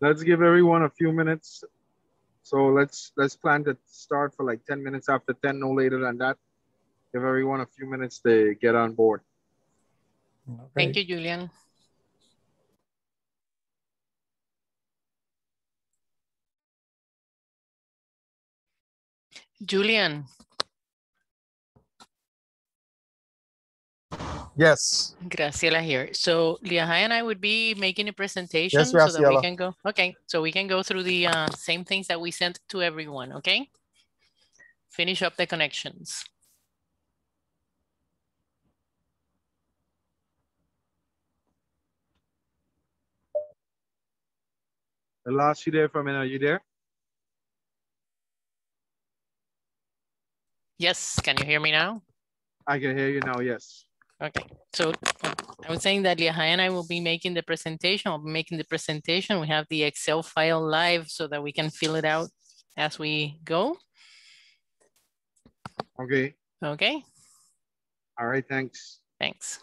let's give everyone a few minutes. So let's let's plan to start for like 10 minutes after 10, no later than that. Give everyone a few minutes to get on board. Okay. Thank you, Julian. Julian. Yes. Graciela here. So Liahai and I would be making a presentation yes, so that we can go. Okay, so we can go through the uh, same things that we sent to everyone, okay? Finish up the connections. I lost you there for a minute. Are you there? Yes, can you hear me now? I can hear you now, yes. Okay, so I was saying that Liahai and I will be making the presentation. I'll be making the presentation. We have the Excel file live so that we can fill it out as we go. Okay. Okay. All right, thanks. Thanks.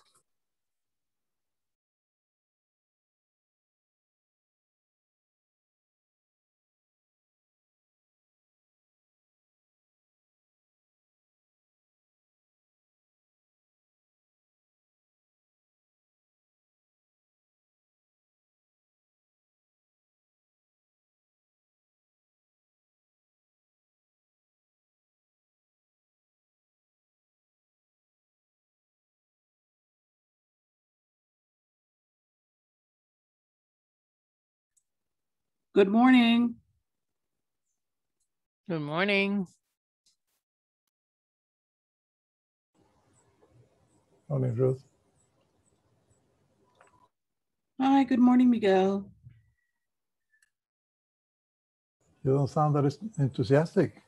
Good morning. Good morning. Morning, Ruth. Hi, good morning, Miguel. You don't sound that enthusiastic.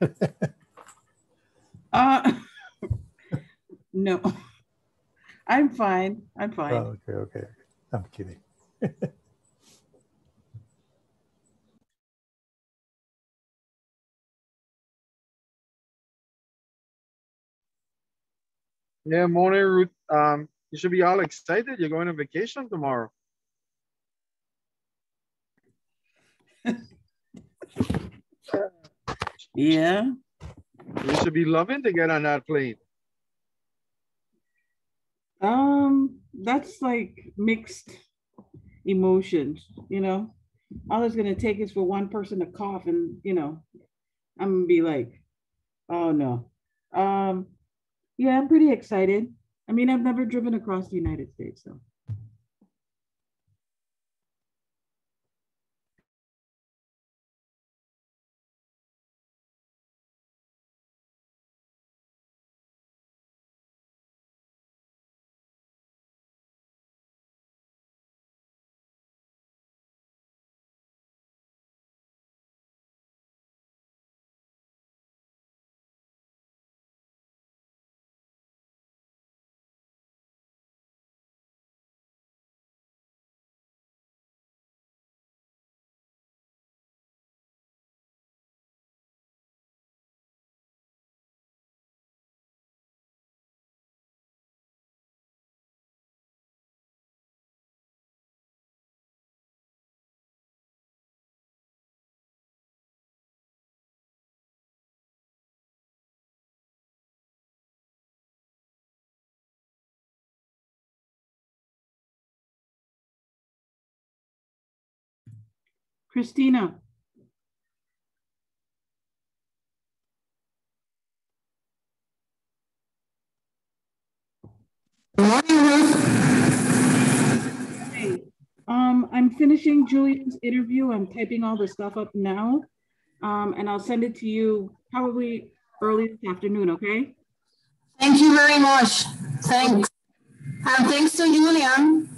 uh, no, I'm fine. I'm fine. Oh, okay, okay. I'm kidding. Yeah, morning, Ruth. Um, you should be all excited. You're going on vacation tomorrow. yeah. You should be loving to get on that plane. Um, that's like mixed emotions, you know. All it's gonna take is for one person to cough and you know, I'm gonna be like, oh no. Um, yeah, I'm pretty excited. I mean, I've never driven across the United States, so. Christina. Um, I'm finishing Julian's interview. I'm typing all the stuff up now. Um, and I'll send it to you probably early this afternoon, okay? Thank you very much. Thanks. And thanks to Julian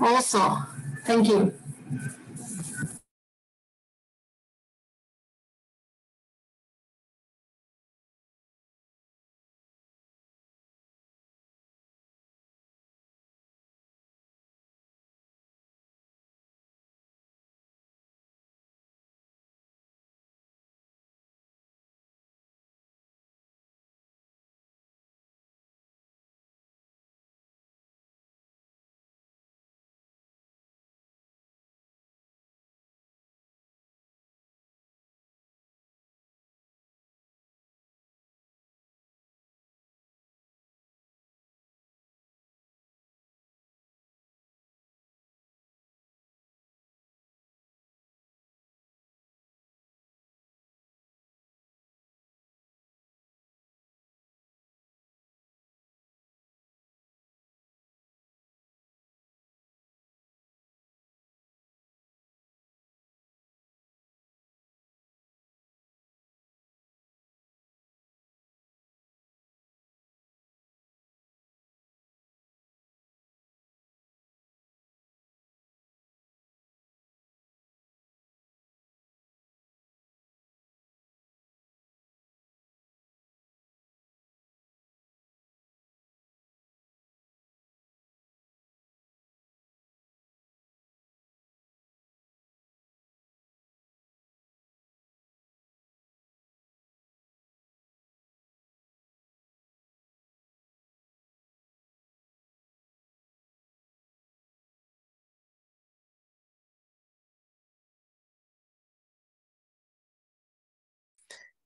also. Thank you.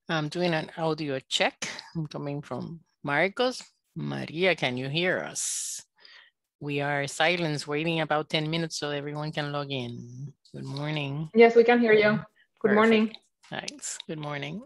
I'm doing an audio check. I'm coming from Marcos. Maria, can you hear us? We are silence waiting about 10 minutes so everyone can log in. Good morning. Yes, we can hear you. Good morning. Thanks. Good morning.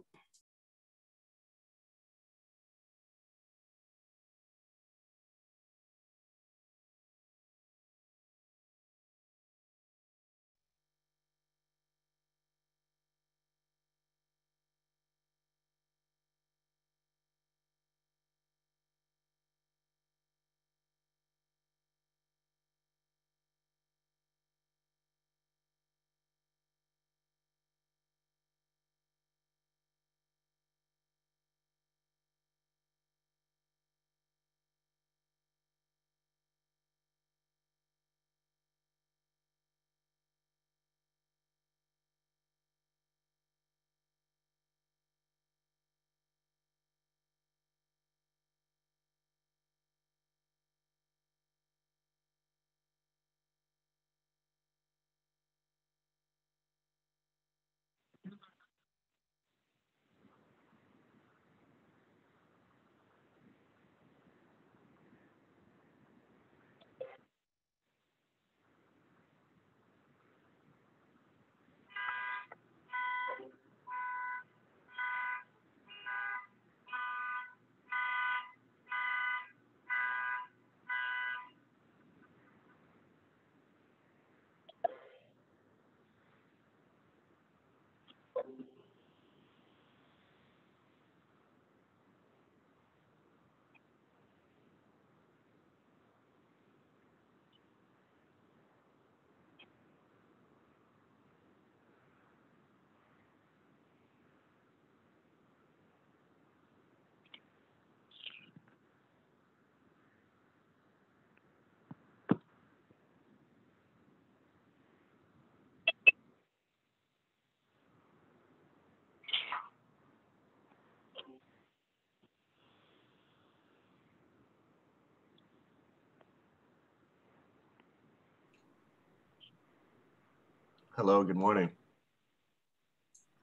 Hello, good morning.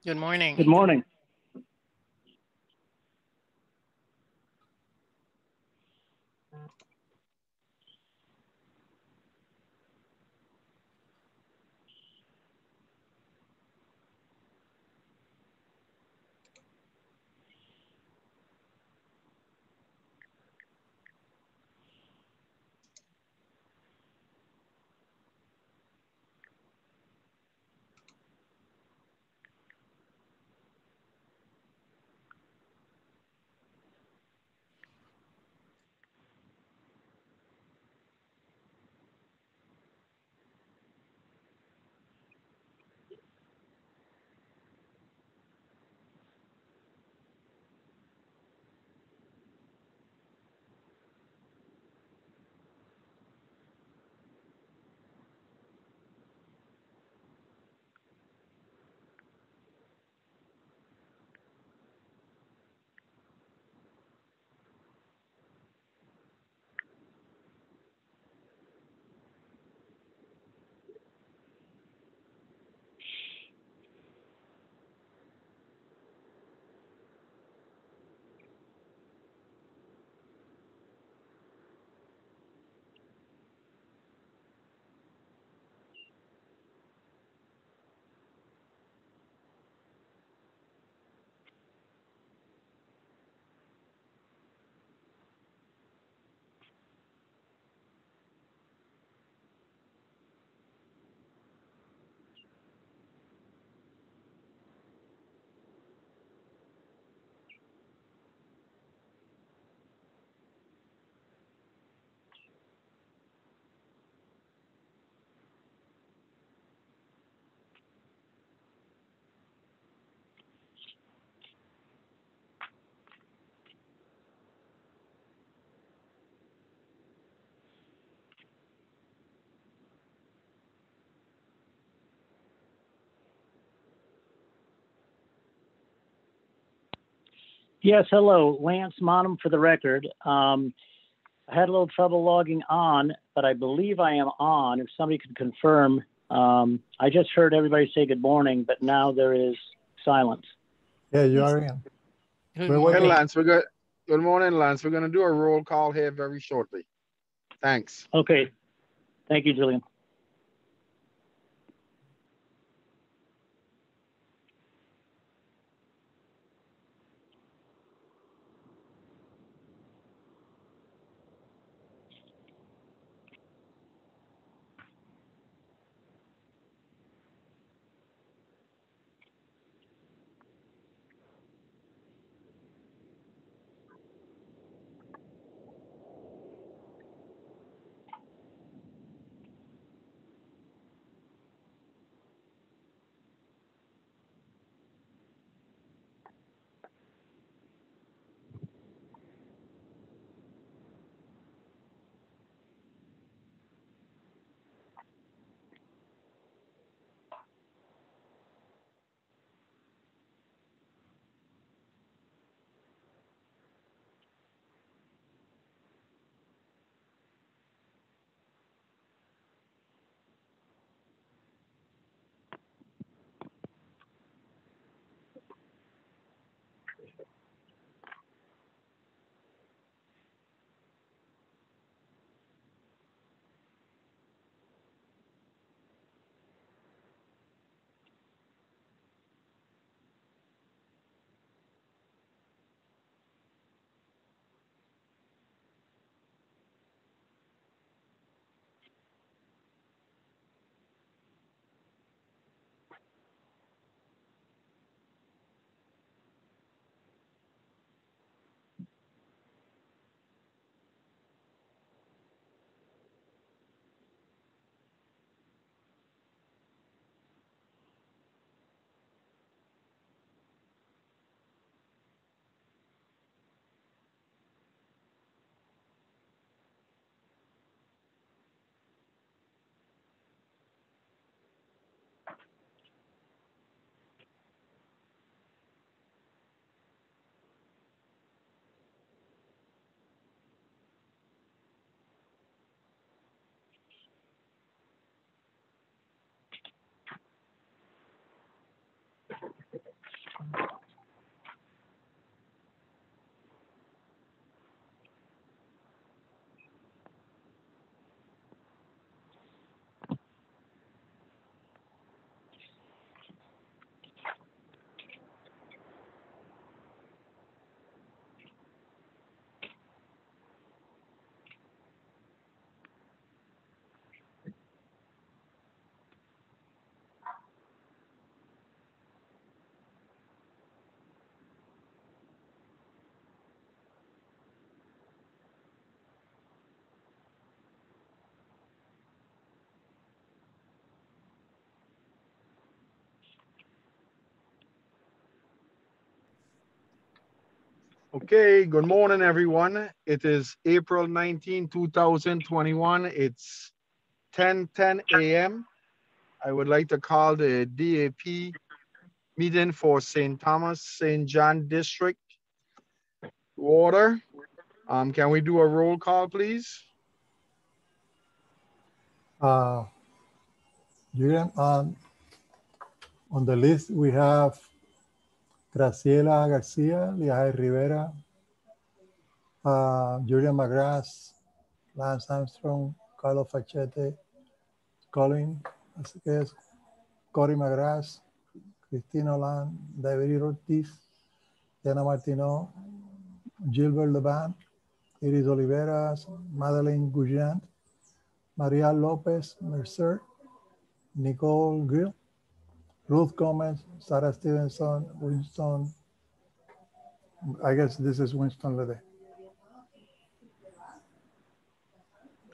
Good morning. Good morning. Yes, hello, Lance Monum for the record. Um, I had a little trouble logging on, but I believe I am on. If somebody could confirm, um, I just heard everybody say good morning, but now there is silence. Yeah, you are in. Good We're Hey. Lance, we're good. Good morning, Lance. We're gonna do a roll call here very shortly. Thanks. Okay. Thank you, Julian. Okay, good morning, everyone. It is April 19, 2021. It's 10, 10 a.m. I would like to call the DAP meeting for St. Thomas, St. John District order. Um, can we do a roll call, please? Uh, um, on the list, we have Graciela Garcia, Liaje Rivera, uh, Julian McGrath, Lance Armstrong, Carlos Fachete, Colin, así que es Cory McGrath, Cristina Olan, David Ortiz, Diana Martino, Gilbert Levan, Iris Oliveras, Madeleine Goujian, Maria Lopez Mercer, Nicole Grill, Ruth Gomez, Sarah Stevenson, Winston. I guess this is Winston Lede.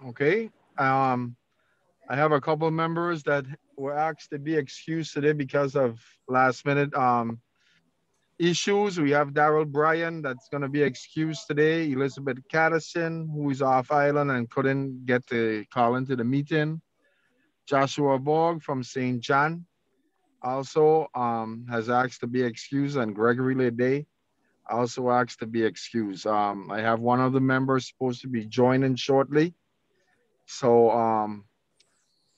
Okay, um, I have a couple of members that were asked to be excused today because of last minute, um, issues. We have Daryl Bryan that's gonna be excused today, Elizabeth Kadison, who is off island and couldn't get to call into the meeting. Joshua Borg from St. John also, um, has asked to be excused and Gregory Leday also asked to be excused. Um, I have one of the members supposed to be joining shortly. So um,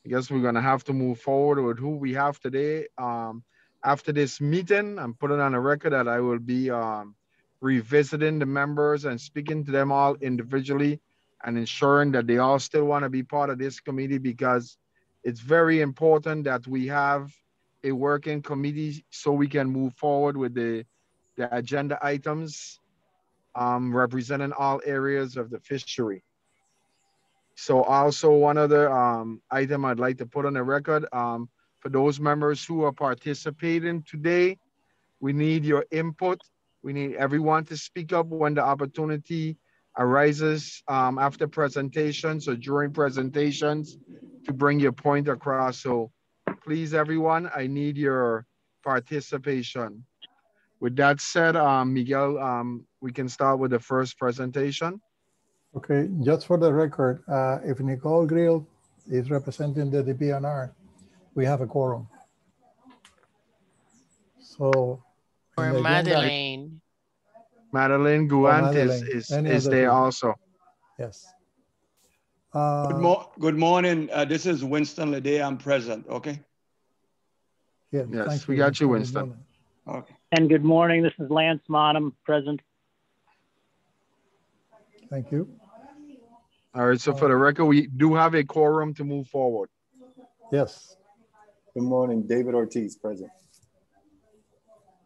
I guess we're gonna have to move forward with who we have today. Um, after this meeting, I'm putting on a record that I will be um, revisiting the members and speaking to them all individually and ensuring that they all still want to be part of this committee because it's very important that we have a working committee so we can move forward with the, the agenda items um, representing all areas of the fishery. So also one other um, item I'd like to put on the record, um, for those members who are participating today, we need your input. We need everyone to speak up when the opportunity arises um, after presentations or during presentations to bring your point across. So please, everyone, I need your participation. With that said, um, Miguel, um, we can start with the first presentation. Okay, just for the record, uh, if Nicole Grill is representing the DPNR, we have a quorum. So. Or in agenda- Madeline. Madeline Guant is, is, is there people? also. Yes. Good, Uh, mo- good morning. Uh, this is Winston Lede. I'm present. Okay. Yes, Yes, thank we got you, Winston. Okay. And good morning. This is Lance Monum, present. Thank you. All right, so for the record, we do have a quorum to move forward. Yes. Good morning, David Ortiz, present.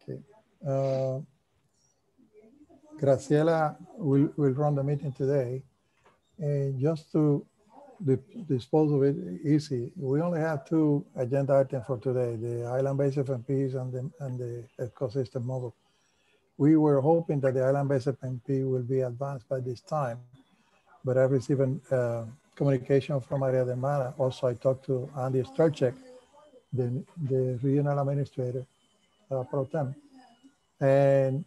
Okay. Uh, Graciela will, will run the meeting today. And just to di- dispose of it easy, we only have two agenda items for today, the island-based FMPs and the, and the ecosystem model. We were hoping that the island-based FMP will be advanced by this time, but I received uh, communication from Maria de Mara. Also, I talked to Andy Strelcheck, the, the regional administrator, uh, pro tem. And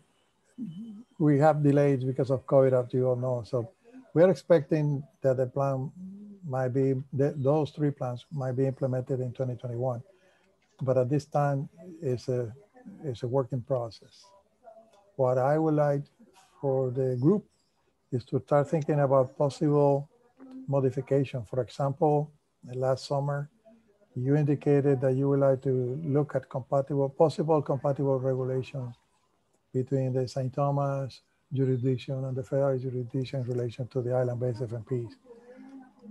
we have delays because of COVID, as you all know. So we're expecting that the plan might be, that those three plans might be implemented in 2021. But at this time, it's a, it's a working process. What I would like for the group is to start thinking about possible modification. For example, last summer, you indicated that you would like to look at compatible, possible compatible regulations between the St. Thomas jurisdiction and the federal jurisdiction in relation to the island-based FMPs.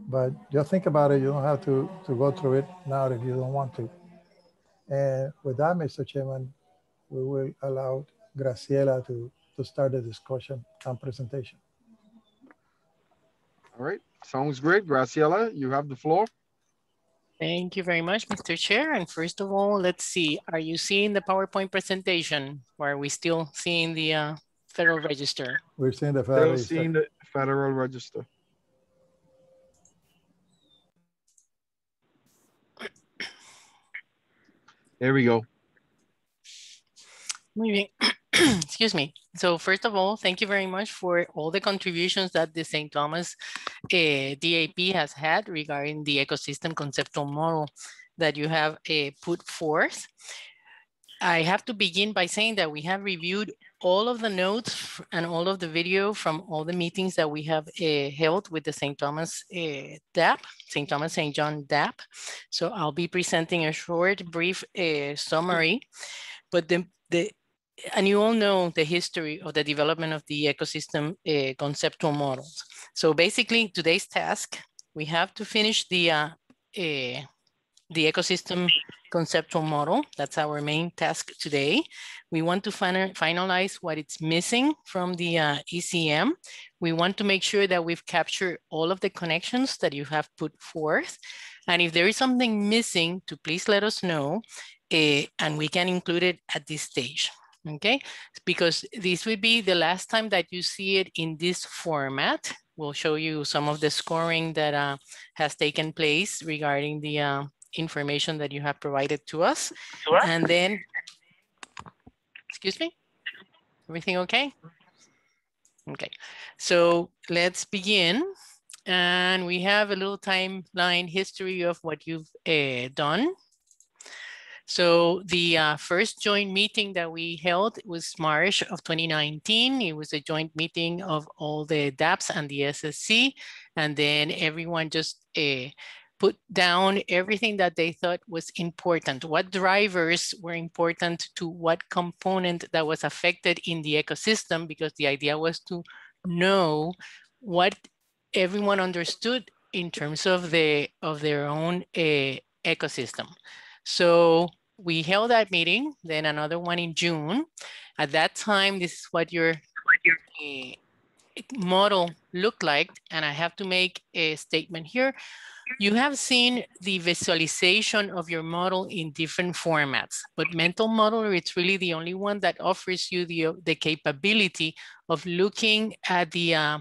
But just think about it. You don't have to, to go through it now if you don't want to. And with that, Mr. Chairman, we will allow Graciela to, to start the discussion and presentation. All right, sounds great. Graciela, you have the floor. Thank you very much, Mr. Chair. And first of all, let's see, are you seeing the PowerPoint presentation? Or are we still seeing the uh, Federal Register? We're seeing the federal. Still seeing the Federal Register. There we go. Excuse me. So first of all, thank you very much for all the contributions that the St. Thomas uh, DAP has had regarding the ecosystem conceptual model that you have uh, put forth. I have to begin by saying that we have reviewed all of the notes and all of the video from all the meetings that we have uh, held with the St. Thomas uh, DAP, St. Thomas St. John DAP. So I'll be presenting a short, brief uh, summary. But the, the and you all know the history of the development of the ecosystem uh, conceptual models. So basically today's task, we have to finish the, uh, the ecosystem conceptual model. That's our main task today. We want to final, finalize what it's missing from the uh, ECM. We want to make sure that we've captured all of the connections that you have put forth. And if there is something missing, to please let us know, uh, and we can include it at this stage okay? Because this will be the last time that you see it in this format. We'll show you some of the scoring that uh, has taken place regarding the uh, information that you have provided to us. And then, excuse me? Everything okay? Okay, so let's begin. And we have a little timeline history of what you've uh, done so the uh, first joint meeting that we held was March of 2019. It was a joint meeting of all the DAPs and the SSC. And then everyone just uh, put down everything that they thought was important. What drivers were important to what component that was affected in the ecosystem, because the idea was to know what everyone understood in terms of the of their own uh, ecosystem. So we held that meeting, then another one in June. At that time, this is what your, your uh, model look like, and I have to make a statement here. You have seen the visualization of your model in different formats, but mental modeler, it's really the only one that offers you the, the capability of looking at the uh,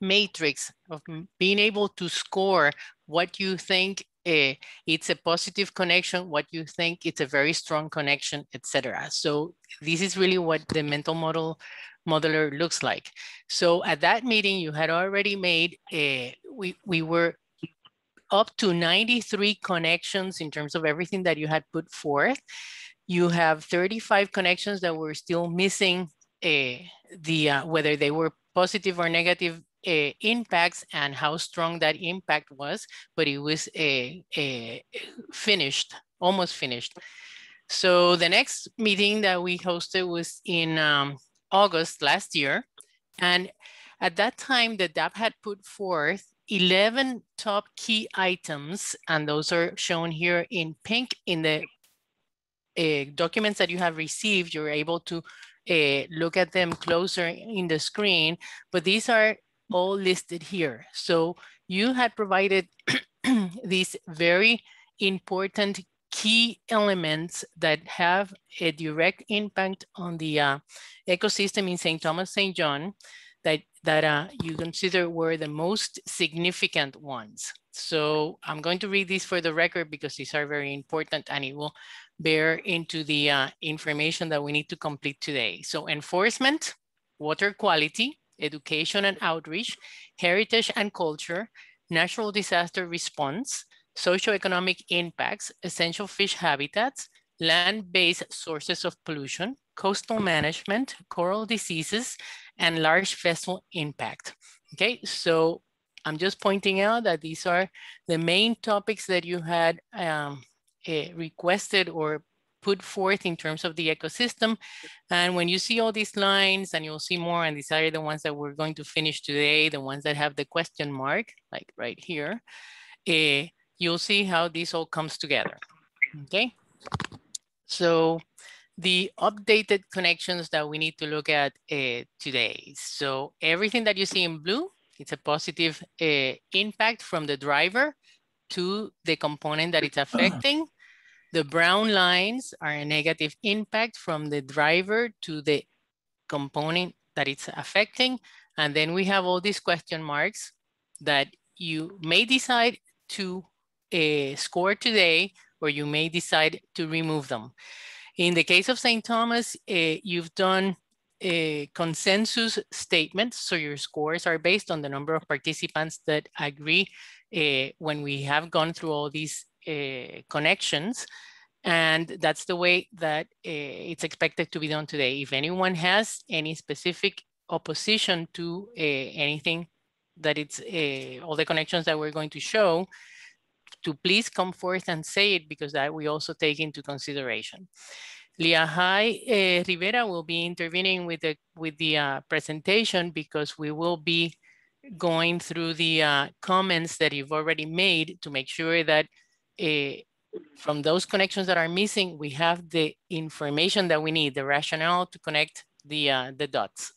matrix of being able to score what you think uh, it's a positive connection, what you think it's a very strong connection, etc. So this is really what the mental model modeler looks like. So at that meeting, you had already made, a, we, we were up to 93 connections in terms of everything that you had put forth. You have 35 connections that were still missing uh, the uh, whether they were positive or negative uh, impacts and how strong that impact was, but it was a, a finished, almost finished. So the next meeting that we hosted was in um, August last year. And at that time, the DAP had put forth 11 top key items, and those are shown here in pink in the uh, documents that you have received. You're able to uh, look at them closer in the screen, but these are all listed here. So you had provided these very important key elements that have a direct impact on the uh, ecosystem in St. Thomas, St. John that, that uh, you consider were the most significant ones. So I'm going to read these for the record because these are very important and it will bear into the uh, information that we need to complete today. So enforcement, water quality, education and outreach, heritage and culture, natural disaster response, socioeconomic impacts, essential fish habitats, land-based sources of pollution, coastal management, coral diseases, and large vessel impact. Okay, so I'm just pointing out that these are the main topics that you had um, uh, requested or put forth in terms of the ecosystem. And when you see all these lines and you'll see more, and these are the ones that we're going to finish today, the ones that have the question mark, like right here, uh, you'll see how this all comes together, okay? So the updated connections that we need to look at uh, today. So everything that you see in blue, it's a positive uh, impact from the driver to the component that it's affecting. The brown lines are a negative impact from the driver to the component that it's affecting. And then we have all these question marks that you may decide to uh, score today, or you may decide to remove them. In the case of St. Thomas, uh, you've done a consensus statement. So your scores are based on the number of participants that agree uh, when we have gone through all these uh, connections. And that's the way that it's expected to be done today. If anyone has any specific opposition to anything that it's all the connections that we're going to show, to please come forth and say it because that we also take into consideration. Liahai uh, Rivera will be intervening with the, with the uh, presentation because we will be going through the uh, comments that you've already made to make sure that uh, from those connections that are missing, we have the information that we need, the rationale to connect the, uh, the dots.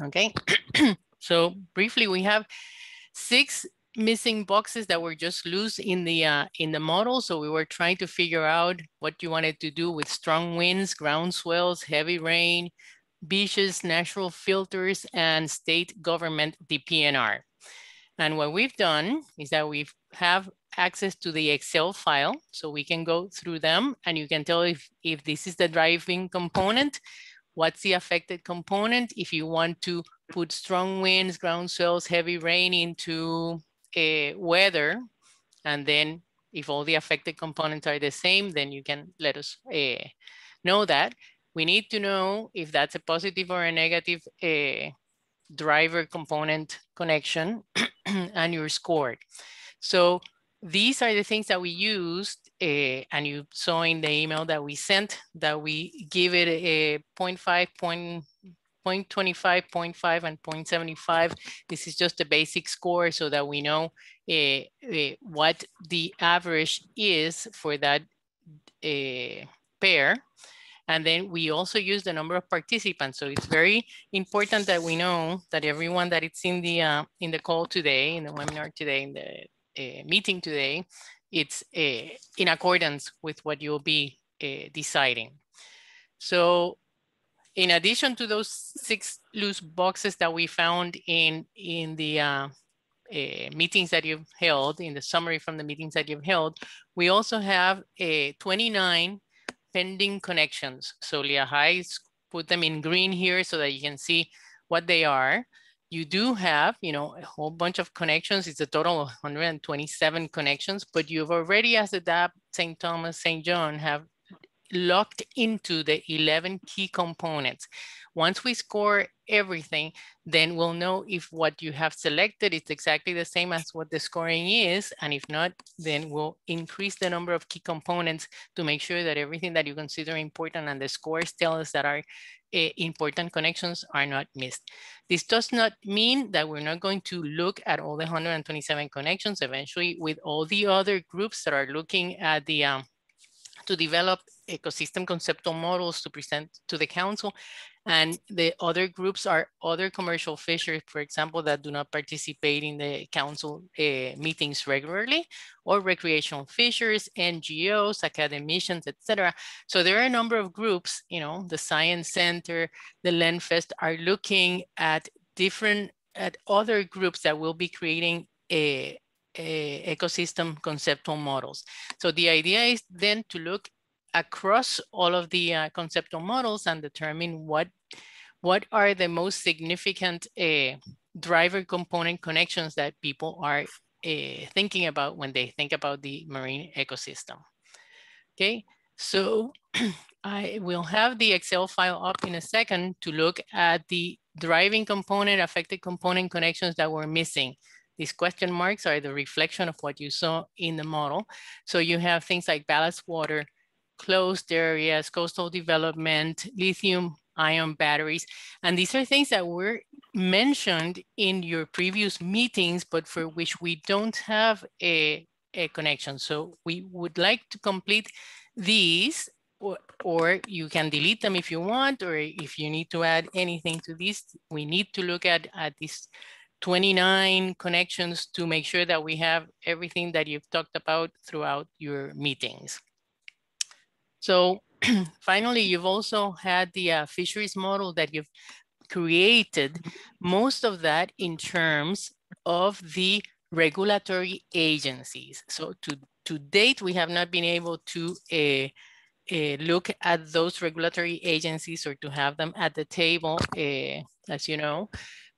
Okay, so briefly, we have six missing boxes that were just loose in the uh, in the model. So we were trying to figure out what you wanted to do with strong winds, ground swells, heavy rain, beaches, natural filters, and state government DPNR. And what we've done is that we have access to the Excel file, so we can go through them and you can tell if, if this is the driving component, what's the affected component, if you want to put strong winds, ground swells, heavy rain into uh, weather, and then if all the affected components are the same, then you can let us uh, know that. We need to know if that's a positive or a negative uh, driver component connection and your score. So these are the things that we used uh, and you saw in the email that we sent that we give it a 0.5, 0.25, 0.5, and 0.75. This is just a basic score so that we know uh, uh, what the average is for that pair. And then we also use the number of participants. So it's very important that we know that everyone that it's in the uh, in the call today, in the webinar today, in the uh, meeting today, it's uh, in accordance with what you'll be uh, deciding. So in addition to those six loose boxes that we found in, in the uh, uh, meetings that you've held, in the summary from the meetings that you've held, we also have uh, 29 pending connections. So Liahai put them in green here so that you can see what they are you do have, you know, a whole bunch of connections. It's a total of 127 connections, but you've already, as a DAP, St. Thomas, St. John, have locked into the 11 key components. Once we score everything, then we'll know if what you have selected is exactly the same as what the scoring is. And if not, then we'll increase the number of key components to make sure that everything that you consider important and the scores tell us that are uh, important connections are not missed. This does not mean that we're not going to look at all the 127 connections eventually with all the other groups that are looking at the um, to develop ecosystem conceptual models to present to the council. And the other groups are other commercial fishers, for example, that do not participate in the council uh, meetings regularly, or recreational fishers, NGOs, academicians, etc. So there are a number of groups, you know, the Science Center, the LenFest are looking at different, at other groups that will be creating a, a ecosystem conceptual models. So the idea is then to look across all of the uh, conceptual models and determine what, what are the most significant uh, driver component connections that people are uh, thinking about when they think about the marine ecosystem. Okay, so I will have the Excel file up in a second to look at the driving component, affected component connections that were missing. These question marks are the reflection of what you saw in the model. So you have things like ballast water, closed areas, coastal development, lithium ion batteries. And these are things that were mentioned in your previous meetings, but for which we don't have a, a connection. So we would like to complete these or, you can delete them if you want, or if you need to add anything to this, we need to look at, at these 29 connections to make sure that we have everything that you've talked about throughout your meetings. So finally, you've also had the uh, fisheries model that you've created, most of that in terms of the regulatory agencies. So to, to date, we have not been able to uh, uh, look at those regulatory agencies or to have them at the table, uh, as you know,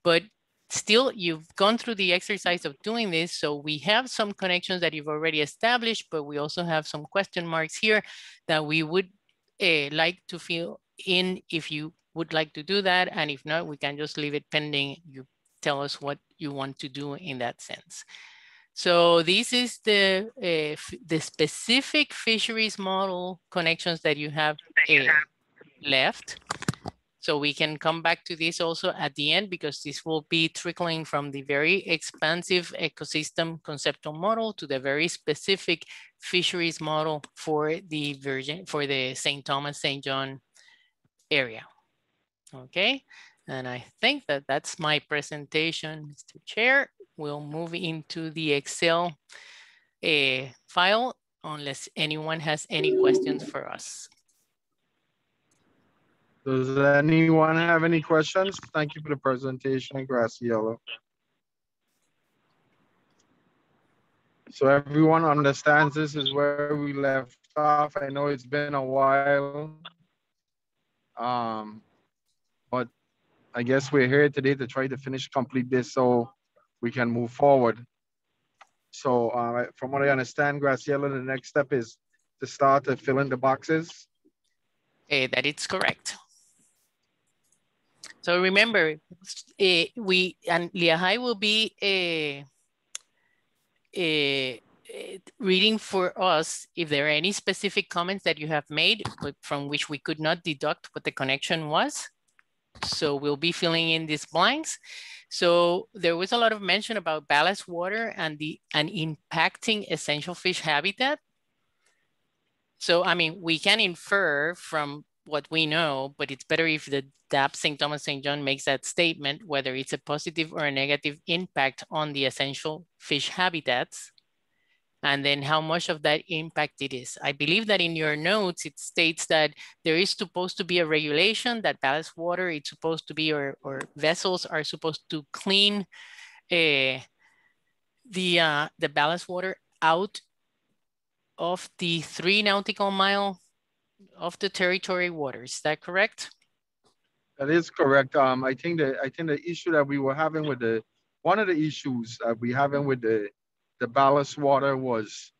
but still you've gone through the exercise of doing this. So we have some connections that you've already established, but we also have some question marks here that we would uh, like to fill in if you would like to do that. And if not, we can just leave it pending. You tell us what you want to do in that sense. So this is the, uh, the specific fisheries model connections that you have uh, left. So we can come back to this also at the end because this will be trickling from the very expansive ecosystem conceptual model to the very specific fisheries model for the Virgin, for the St. Thomas, St. John area. Okay, and I think that that's my presentation, Mr. Chair. We'll move into the Excel uh, file unless anyone has any questions for us. Does anyone have any questions? Thank you for the presentation, Graciela. So everyone understands this is where we left off. I know it's been a while. Um, but I guess we're here today to try to finish complete this so we can move forward. So uh, from what I understand, Graciela, the next step is to start to fill in the boxes. Uh, that is correct. So remember, uh, we and Liajay will be uh, uh, reading for us if there are any specific comments that you have made from which we could not deduct what the connection was. So we'll be filling in these blanks. So there was a lot of mention about ballast water and the and impacting essential fish habitat. So I mean, we can infer from what we know, but it's better if the DAP St. Thomas St. John makes that statement, whether it's a positive or a negative impact on the essential fish habitats and then how much of that impact it is. I believe that in your notes, it states that there is supposed to be a regulation that ballast water it's supposed to be, or, or vessels are supposed to clean uh, the, uh, the ballast water out of the three nautical mile of the territory waters. Is that correct? That is correct. Um, I think that I think the issue that we were having with the one of the issues that we having with the the ballast water was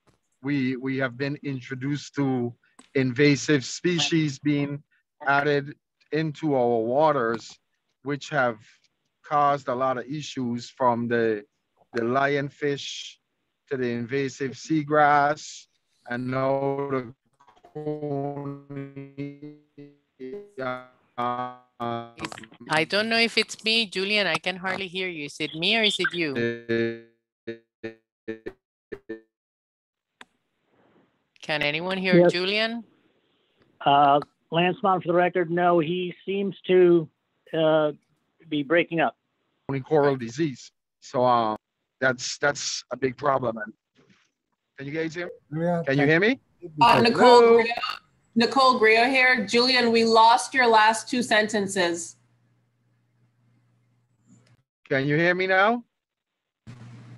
we we have been introduced to invasive species being added into our waters, which have caused a lot of issues from the the lionfish to the invasive seagrass and now the I don't know if it's me, Julian. I can hardly hear you. Is it me or is it you? Can anyone hear Yes. Julian? Uh, Lance Mon, for the record, no, he seems to uh, be breaking up. Only coral disease. So um, that's that's a big problem. And can you guys hear? me? Yeah, Can you hear me? Uh, Nicole, Hello? Nicole Grio here. Julian, we lost your last two sentences. Can you hear me now?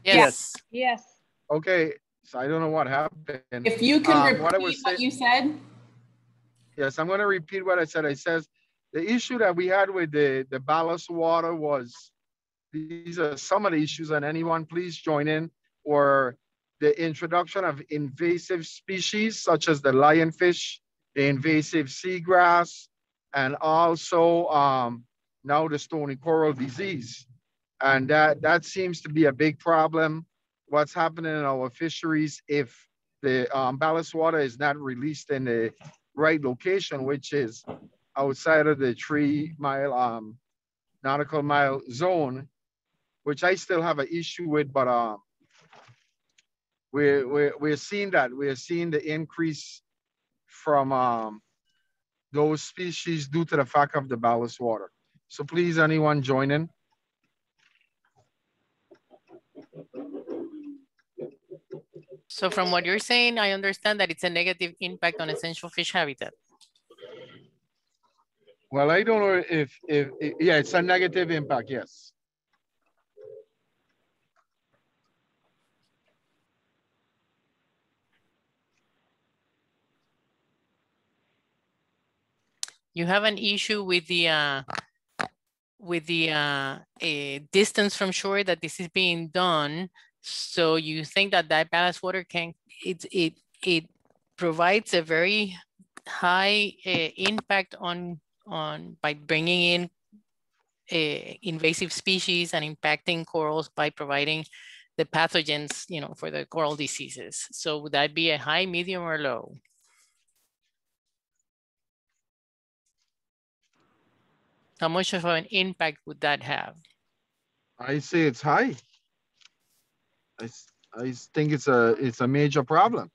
Yes. Yes. Okay. So I don't know what happened. If you can Um, repeat what I what, was saying- you said. Yes, I'm gonna repeat what I said. I says the issue that we had with the, the ballast water was these are some of the issues and anyone please join in or the introduction of invasive species such as the lionfish, the invasive seagrass, and also um, now the stony coral disease. And that, that seems to be a big problem. What's happening in our fisheries if the um, ballast water is not released in the right location, which is outside of the three mile um, nautical mile zone, which I still have an issue with, but um, we're, we're, we're seeing that, we're seeing the increase from um, those species due to the fact of the ballast water. So please, anyone join in? So from what you're saying, I understand that it's a negative impact on essential fish habitat. Well, I don't know if, if, yeah, it's a negative impact, yes. You have an issue with the uh, with the uh, eh, distance from shore that this is being done. So you think that that ballast water can it it it provides a very high uh, impact on on by bringing in uh, invasive species and impacting corals by providing the pathogens, you know, for the coral diseases. So would that be a high, medium, or low? How much of an impact would that have? I say it's high. I, I think it's a, it's a major problem.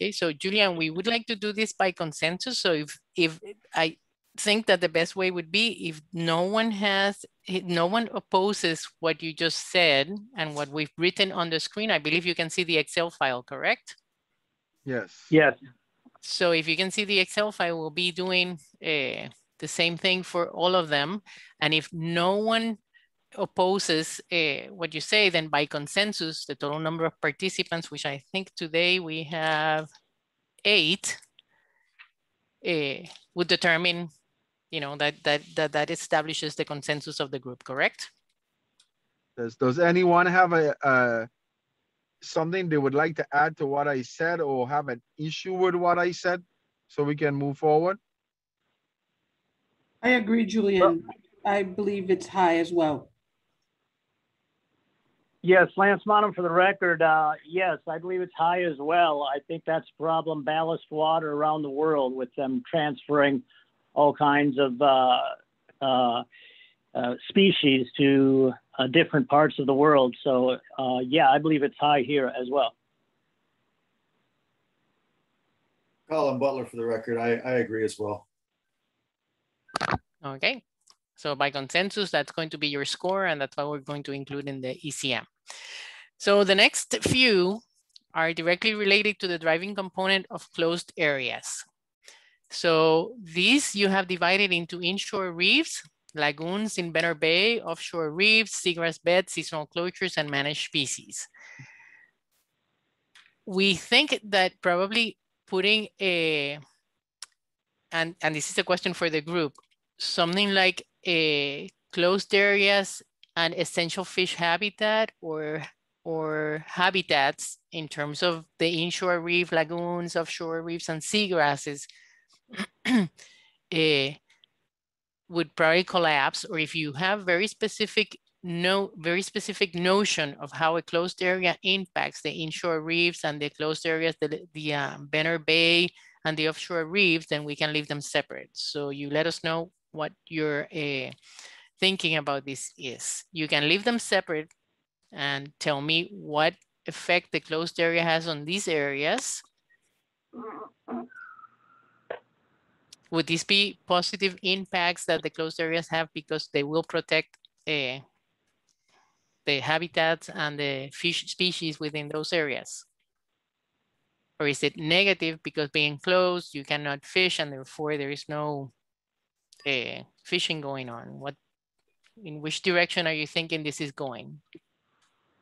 Okay, so Julian, we would like to do this by consensus. So if, if I think that the best way would be if no one has, no one opposes what you just said and what we've written on the screen, I believe you can see the Excel file, correct? Yes. Yes. So if you can see the Excel file, we'll be doing uh, the same thing for all of them. And if no one opposes uh, what you say, then by consensus, the total number of participants, which I think today we have eight, uh, would determine, you know, that, that, that, that establishes the consensus of the group, correct? Does, does anyone have a, uh, something they would like to add to what I said or have an issue with what I said? So we can move forward? I agree, Julian. I believe it's high as well. Yes, Lance Monum for the record. Uh, yes, I believe it's high as well. I think that's problem ballast water around the world with them transferring all kinds of uh, uh, uh species to uh, different parts of the world. So uh, yeah, I believe it's high here as well. Colin Butler for the record. I, I agree as well. Okay. So by consensus, that's going to be your score, and that's what we're going to include in the ECM. So the next few are directly related to the driving component of closed areas. So these you have divided into inshore reefs, lagoons in Benner Bay, offshore reefs, seagrass beds, seasonal closures, and managed species. We think that probably putting a, and, and this is a question for the group, something like a closed areas and essential fish habitat or or habitats in terms of the inshore reef, lagoons, offshore reefs, and seagrasses uh, would probably collapse. Or if you have very specific no very specific notion of how a closed area impacts the inshore reefs and the closed areas, the, the uh, Benner Bay and the offshore reefs, then we can leave them separate. So you let us know what your uh, thinking about this is. You can leave them separate and tell me what effect the closed area has on these areas. Would these be positive impacts that the closed areas have because they will protect uh, the habitats and the fish species within those areas? Or is it negative because being closed, you cannot fish and therefore there is no uh, fishing going on? What, in which direction are you thinking this is going?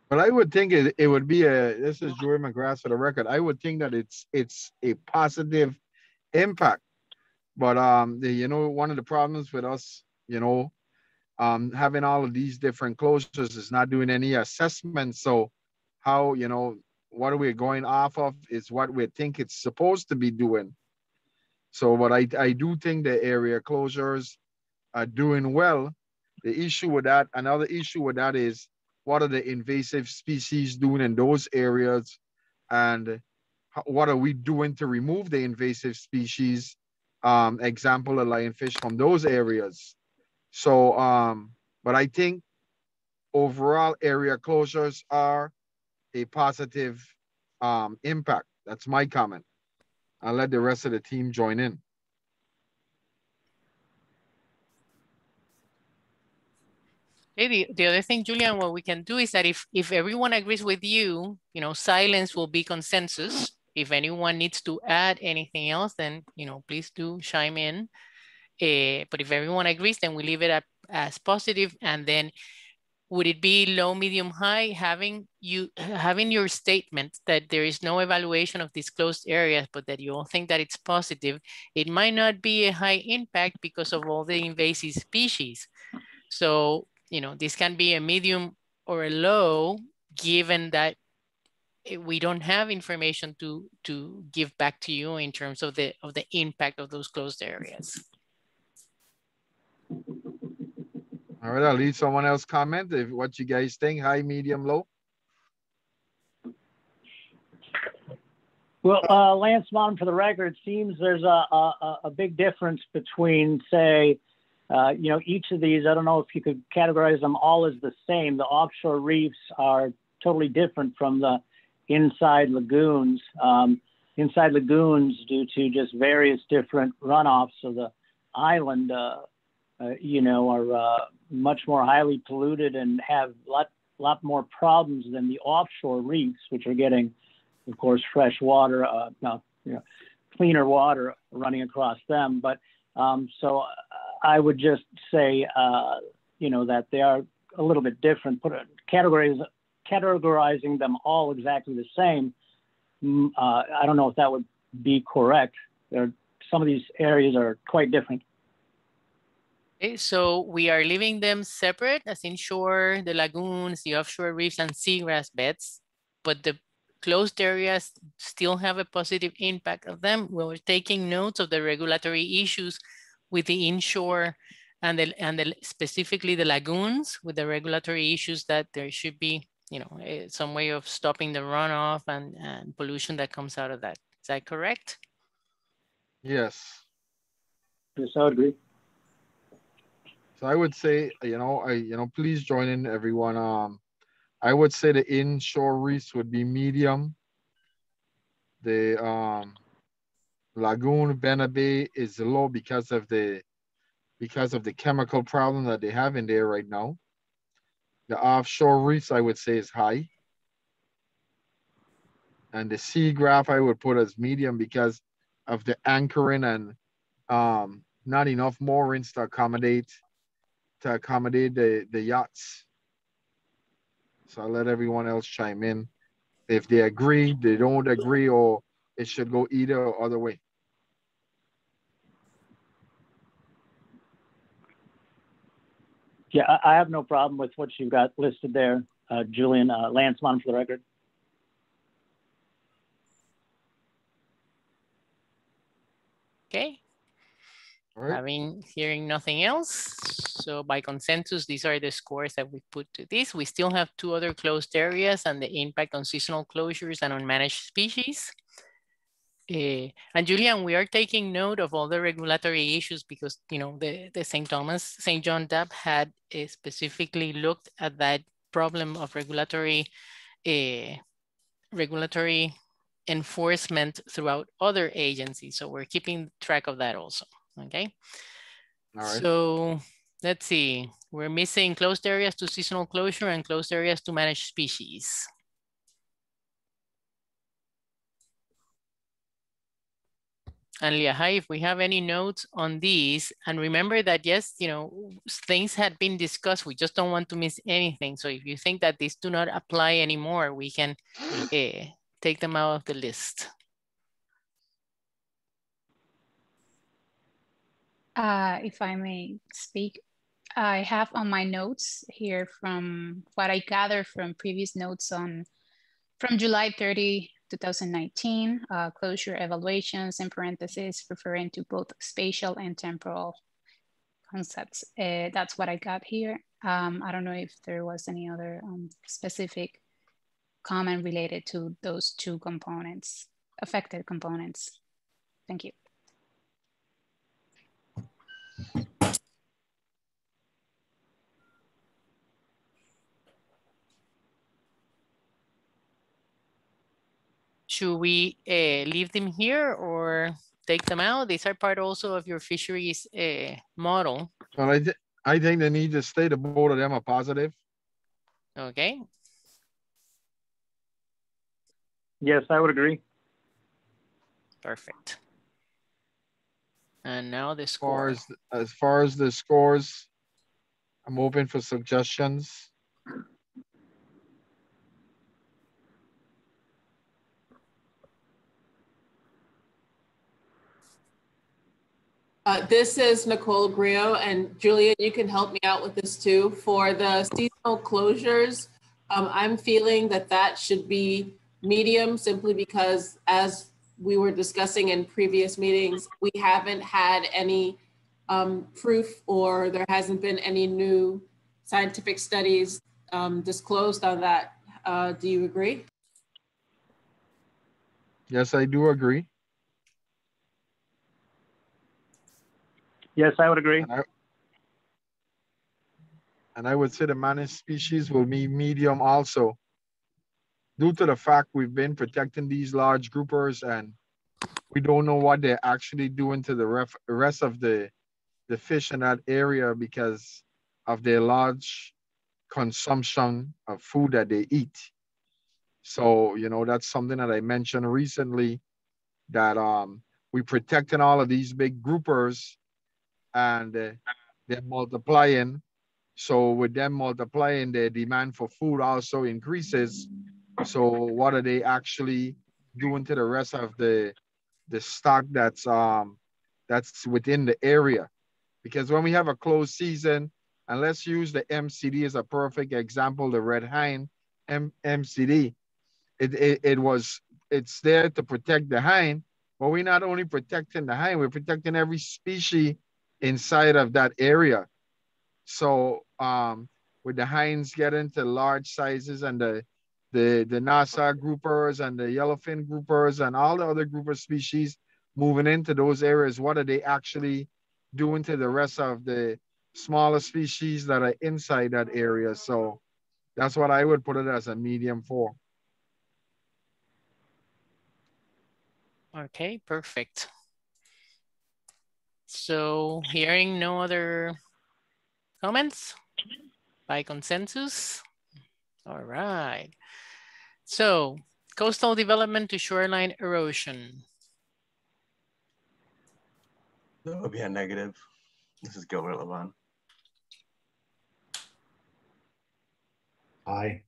But I would think it, it would be a, this is Joey Magras for the record. I would think that it's, it's a positive impact. But, um, the, you know, one of the problems with us, you know, um, having all of these different closures is not doing any assessment. So how, you know, what are we going off of is what we think it's supposed to be doing. So, but I, I do think the area closures are doing well. The issue with that, another issue with that is what are the invasive species doing in those areas? And what are we doing to remove the invasive species? Um, example, a lionfish from those areas. So, um, but I think overall area closures are a positive um, impact. That's my comment. I'll let the rest of the team join in. Maybe the other thing, Julian, what we can do is that if, if everyone agrees with you, you know, silence will be consensus. If anyone needs to add anything else, then, you know, please do chime in. Uh, but if everyone agrees, then we leave it as positive and then would it be low, medium, high, having you having your statement that there is no evaluation of these closed areas, but that you all think that it's positive, it might not be a high impact because of all the invasive species. So you know, this can be a medium or a low, given that we don't have information to to give back to you in terms of the of the impact of those closed areas. All right, I'll leave someone else comment if what you guys think, high, medium, low. Well, uh, Lance Mon, for the record, it seems there's a, a, a big difference between, say, uh, you know, each of these, I don't know if you could categorize them all as the same. The offshore reefs are totally different from the inside lagoons. Um, inside lagoons, due to just various different runoffs of the island, uh, uh, you know, are uh, much more highly polluted and have a lot, lot more problems than the offshore reefs, which are getting, of course, fresh water, uh, you know, cleaner water running across them. But um, so I would just say, uh, you know, that they are a little bit different. Put categories, categorizing them all exactly the same. Mm, uh, I don't know if that would be correct. There, some of these areas are quite different. Okay, so we are leaving them separate as inshore, the lagoons, the offshore reefs, and seagrass beds, but the closed areas still have a positive impact of them. We're taking notes of the regulatory issues with the inshore and the, and the, specifically the lagoons with the regulatory issues that there should be you know, eh, some way of stopping the runoff and, and pollution that comes out of that. Is that correct? Yes. Yes, I would agree. So I would say, you know, I, you know, please join in everyone. Um, I would say the inshore reefs would be medium. The um, Lagoon Benner Bay is low because of the because of the chemical problem that they have in there right now. The offshore reefs, I would say, is high. And the seagrass, I would put as medium because of the anchoring and um, not enough moorings to accommodate to accommodate the, the yachts. So I'll let everyone else chime in. If they agree, they don't agree, or it should go either or other way. Yeah, I, I have no problem with what you've got listed there, uh, Julian. Uh, Lance Mon for the record. Okay. All right. Having hearing nothing else, so by consensus, these are the scores that we put to this. We still have two other closed areas and the impact on seasonal closures and on managed species. Uh, and Julian, we are taking note of all the regulatory issues because you know the, the St. Thomas, St. John DAP had uh, specifically looked at that problem of regulatory uh, regulatory enforcement throughout other agencies. So we're keeping track of that also. Okay. All right. So let's see. We're missing closed areas to seasonal closure and closed areas to manage species. And Liajay, if we have any notes on these, and remember that yes, you know, things had been discussed, we just don't want to miss anything. So if you think that these do not apply anymore, we can uh, take them out of the list. Uh, if I may speak, I have on my notes here from what I gathered from previous notes on from July 30, 2019, uh, closure evaluations in parentheses referring to both spatial and temporal concepts. Uh, that's what I got here. Um, I don't know if there was any other um, specific comment related to those two components, affected components. Thank you. Should we uh, leave them here or take them out? These are part also of your fisheries uh, model. Well, I, thi- I think they need to stay, the both of them are positive. Okay. Yes, I would agree. Perfect. And now the As far score. as, as far as the scores, I'm open for suggestions. Uh, this is Nicole Grio and Julian, you can help me out with this too. For the seasonal closures, um, I'm feeling that that should be medium simply because as we were discussing in previous meetings, we haven't had any um, proof or there hasn't been any new scientific studies um, disclosed on that. Uh, do you agree? Yes, I do agree. Yes, I would agree. And I, and I would say the managed species will be medium also. Due to the fact we've been protecting these large groupers and we don't know what they're actually doing to the ref, rest of the, the fish in that area because of their large consumption of food that they eat. So, you know, that's something that I mentioned recently that um, we protecting all of these big groupers and uh, they're multiplying. So with them multiplying, the demand for food also increases. So what are they actually doing to the rest of the the stock that's um that's within the area? Because when we have a closed season, and let's use the MCD as a perfect example, the red hind M- MCD, it, it it was it's there to protect the hind, but we're not only protecting the hind, we're protecting every species inside of that area. So um, with the hinds getting to large sizes and the the the Nassau groupers and the yellowfin groupers and all the other grouper species moving into those areas, what are they actually doing to the rest of the smaller species that are inside that area? So that's what I would put it as a medium for. Okay, perfect. So hearing no other comments by consensus. All right. So coastal development to shoreline erosion. That would be a negative. This is Gilbert Levon. Aye.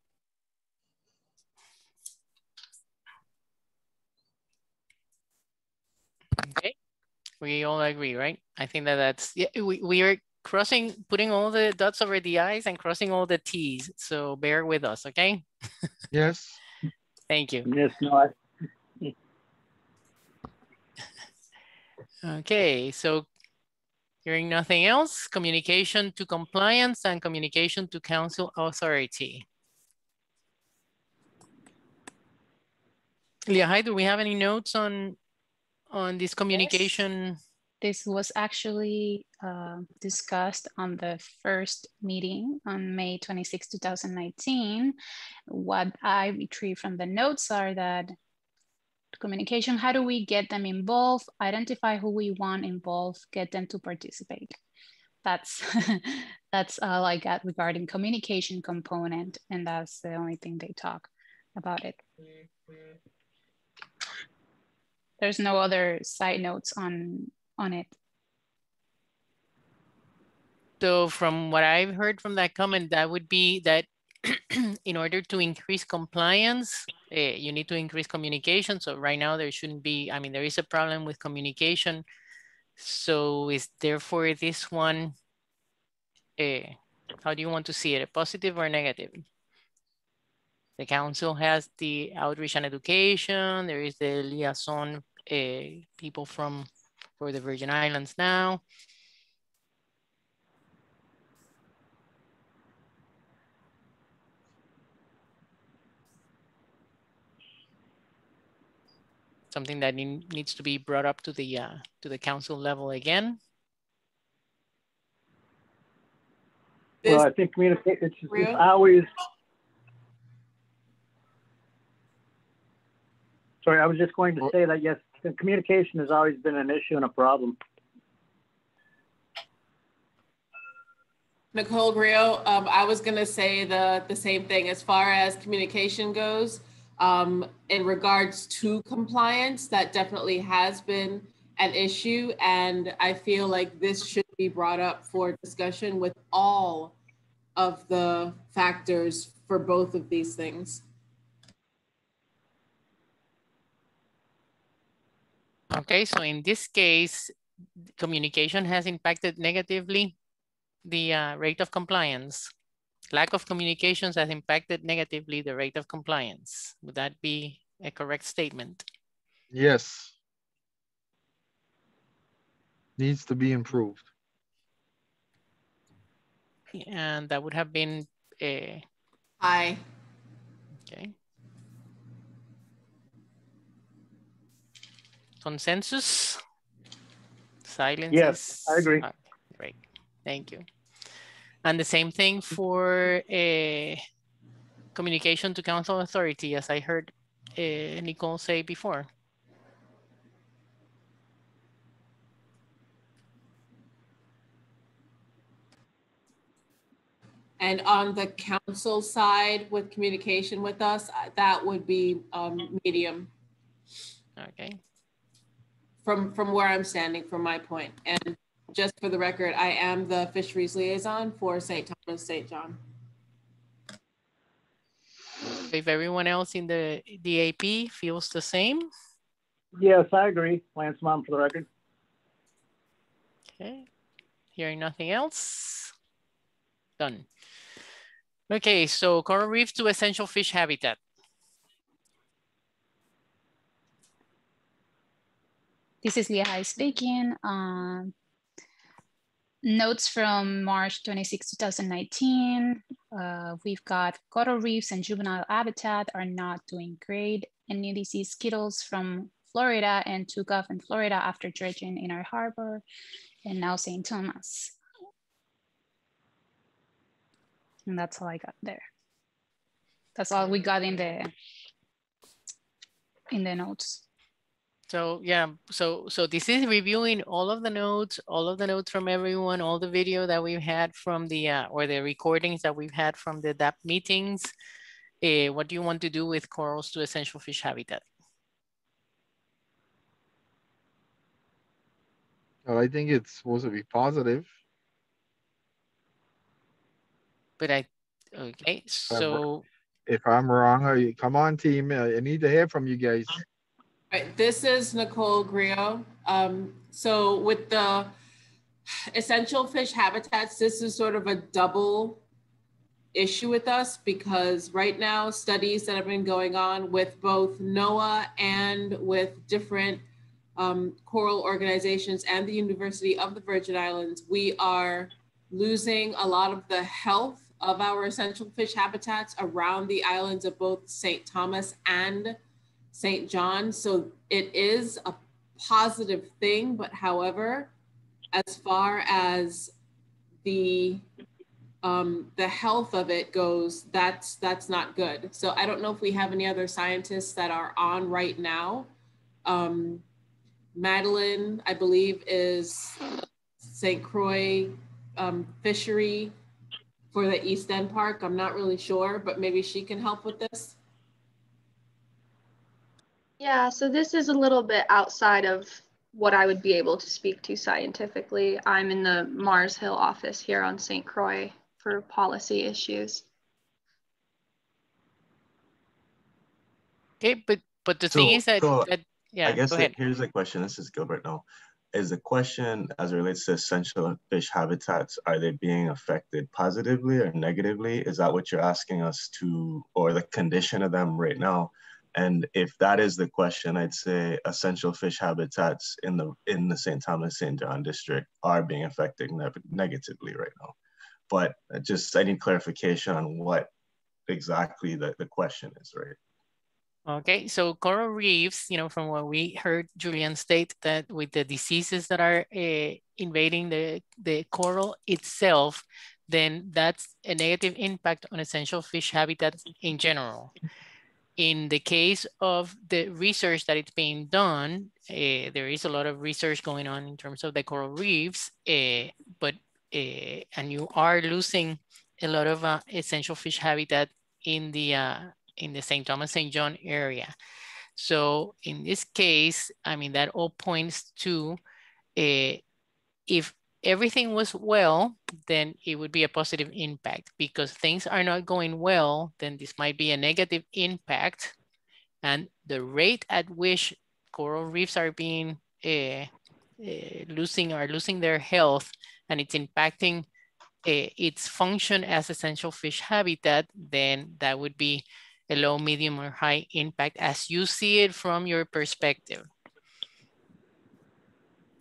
Okay, we all agree, right? I think that that's, yeah, we, we are crossing, putting all the dots over the i's and crossing all the t's. So bear with us, okay? Yes. Thank you. Yes, no, I, Okay, so hearing nothing else, communication to compliance and communication to council authority. Leah, hi. do we have any notes on on this communication? This was actually uh, discussed on the first meeting on May 26, 2019. What I retrieve from the notes are that communication, how do we get them involved, identify who we want involved, get them to participate. That's, that's all I got regarding communication component. And that's the only thing they talk about it. There's no other side notes on, on it. So from what I've heard from that comment, that would be that in order to increase compliance, uh, you need to increase communication. So right now there shouldn't be, I mean, there is a problem with communication. So is therefore this one, uh, how do you want to see it, a positive or negative? The council has the outreach and education. There is the liaison uh, people from for the Virgin Islands now. something that needs to be brought up to the uh, to the council level again? well, I think communicate, it's, it's always, sorry, I was just going to say that, yes, communication has always been an issue and a problem. Nicole Grio, um, I was going to say the, the same thing as far as communication goes. Um, in regards to compliance, that definitely has been an issue. And I feel like this should be brought up for discussion with all of the factors for both of these things. Okay, so in this case, communication has impacted negatively the uh, rate of compliance. Lack of communications has impacted negatively the rate of compliance. Would that be a correct statement? Yes. Needs to be improved. And that would have been a... Aye. Okay. Consensus? Silence? Yes, I agree. Ah, great, thank you. And the same thing for a eh, communication to council authority, as I heard uh, Nicole say before. And on the council side with communication with us, uh, that would be um, medium. Okay. From from where I'm standing, from my point, and just for the record, I am the fisheries liaison for St. Thomas, St. John. If everyone else in the DAP feels the same. Yes, I agree. Lance Mom for the record. Okay, hearing nothing else. Done. Okay, so coral reef to essential fish habitat. This is Leah speaking. Um, notes from March 26, 2019. Uh, we've got coral reefs and juvenile habitat are not doing great. And new disease Skittles from Florida and took off in Florida after dredging in our harbor and now St. Thomas. And that's all I got there. That's all we got in the in the notes. So yeah, so so this is reviewing all of the notes, all of the notes from everyone, all the video that we've had from the uh, or the recordings that we've had from the DAP meetings. Uh, what do you want to do with corals to essential fish habitat? Well, I think it's supposed to be positive. But I, okay, so. If I'm wrong, come on, team. I I need to hear from you guys. Right, this is Nicole Grio. Um, so with the essential fish habitats, this is sort of a double issue with us because right now studies that have been going on with both NOAA and with different um, coral organizations and the University of the Virgin Islands, we are losing a lot of the health of our essential fish habitats around the islands of both St. Thomas and St. John. So it is a positive thing, but however, as far as the um, the health of it goes, that's that's not good. So I don't know if we have any other scientists that are on right now. Um, Madeline, I believe, is St. Croix um, fishery for the East End Park. I'm not really sure, but maybe she can help with this. Yeah, so this is a little bit outside of what I would be able to speak to scientifically. I'm in the Mars Hill office here on St. Croix for policy issues. Okay, but but the So- thing is that, so that yeah, I guess go that ahead. here's the question. This is Gilbert now. Is the question as it relates to essential fish habitats, are they being affected positively or negatively? Is that what you're asking us to, or the condition of them right now? And if that is the question, I'd say essential fish habitats in the in the St. Thomas St. John district are being affected ne- negatively right now. But just I need clarification on what exactly the, the question is, right? Okay, so coral reefs, you know, from what we heard Julian state that with the diseases that are uh, invading the, the coral itself, then that's a negative impact on essential fish habitats in general. In the case of the research that it's being done, uh, there is a lot of research going on in terms of the coral reefs, uh, but uh, and you are losing a lot of uh, essential fish habitat in the uh, in the St. Thomas St. John area. So in this case, I mean, that all points to if everything was well, then it would be a positive impact because things are not going well, then this might be a negative impact. And the rate at which coral reefs are being uh, uh, losing are losing their health and it's impacting uh, its function as essential fish habitat, then that would be a low, medium, or high impact as you see it from your perspective.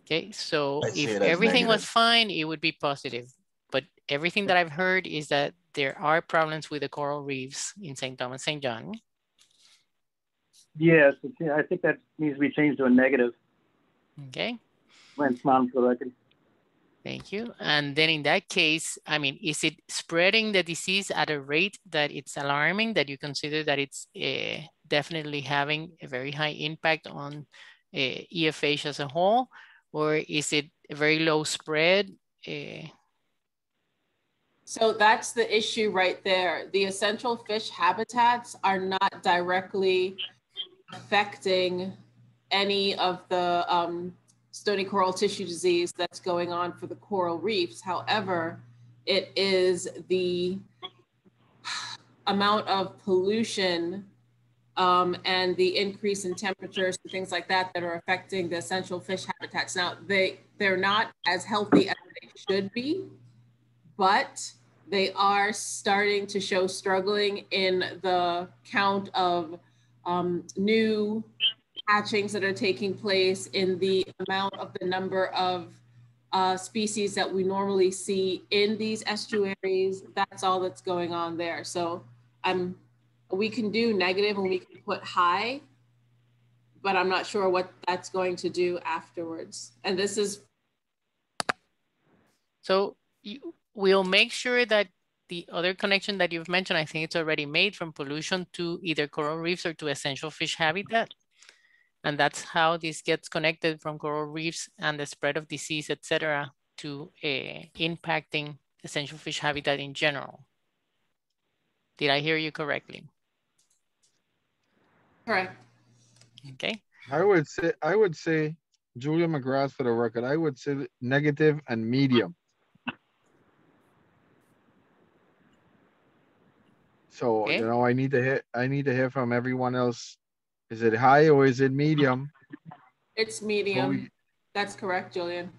Okay, so I if it as everything was fine, it would be positive. But everything that I've heard is that there are problems with the coral reefs in St. Thomas, St. John. Yes, I think that needs to be changed to a negative. Okay, Lance Mom for the record. thank you. And then in that case, I mean, is it spreading the disease at a rate that it's alarming that you consider that it's uh, definitely having a very high impact on uh, EFH as a whole? Or is it a very low spread? Uh, So that's the issue right there. The essential fish habitats are not directly affecting any of the um, stony coral tissue disease that's going on for the coral reefs. However, it is the amount of pollution um, and the increase in temperatures and things like that that are affecting the essential fish habitats. Now, they, they're not as healthy as they should be, but they are starting to show struggling in the count of um, new hatchings that are taking place, in the amount of the number of uh, species that we normally see in these estuaries. That's all that's going on there. So I'm, we can do negative and we can put high, but I'm not sure what that's going to do afterwards. And this is. So you, we'll make sure that the other connection that you've mentioned, I think it's already made from pollution to either coral reefs or to essential fish habitat. And that's how this gets connected from coral reefs and the spread of disease, etc., to uh, impacting essential fish habitat in general. Did I hear you correctly? Correct. Okay. I would say, I would say, Julia Magras for the record, I would say negative and medium. So, Okay. you know, I need to hear, I need to hear from everyone else. Is it high or is it medium? It's medium. That's correct, Julian.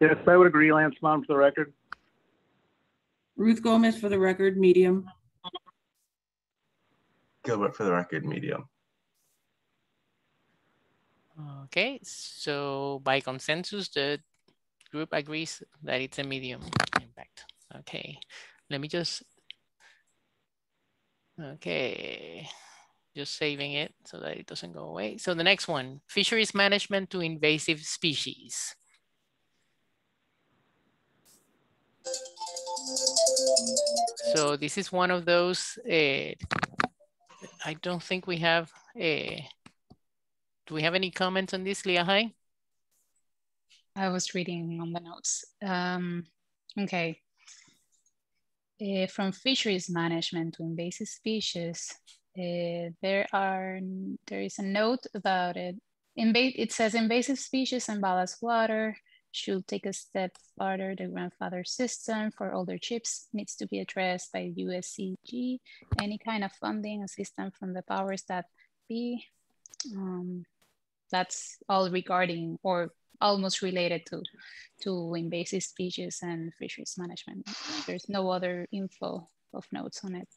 Yes, I would agree, Lance Mom, for the record. Ruth Gomez for the record, medium. Gilbert for the record, medium. Okay, so by consensus, the group agrees that it's a medium impact. Okay, let me just, okay, just saving it so that it doesn't go away. So the next one, fisheries management to invasive species. So this is one of those, uh, I don't think we have a, do we have any comments on this, Liajay? I was reading on the notes. Um, okay. Uh, from fisheries management to invasive species, uh, there are there is a note about it. Inva it says invasive species and ballast water should take a step further. The grandfather system for older chips needs to be addressed by USCG. Any kind of funding assistance from the powers that be. Um, that's all regarding or almost related to to invasive species and fisheries management. There's no other info of notes on it.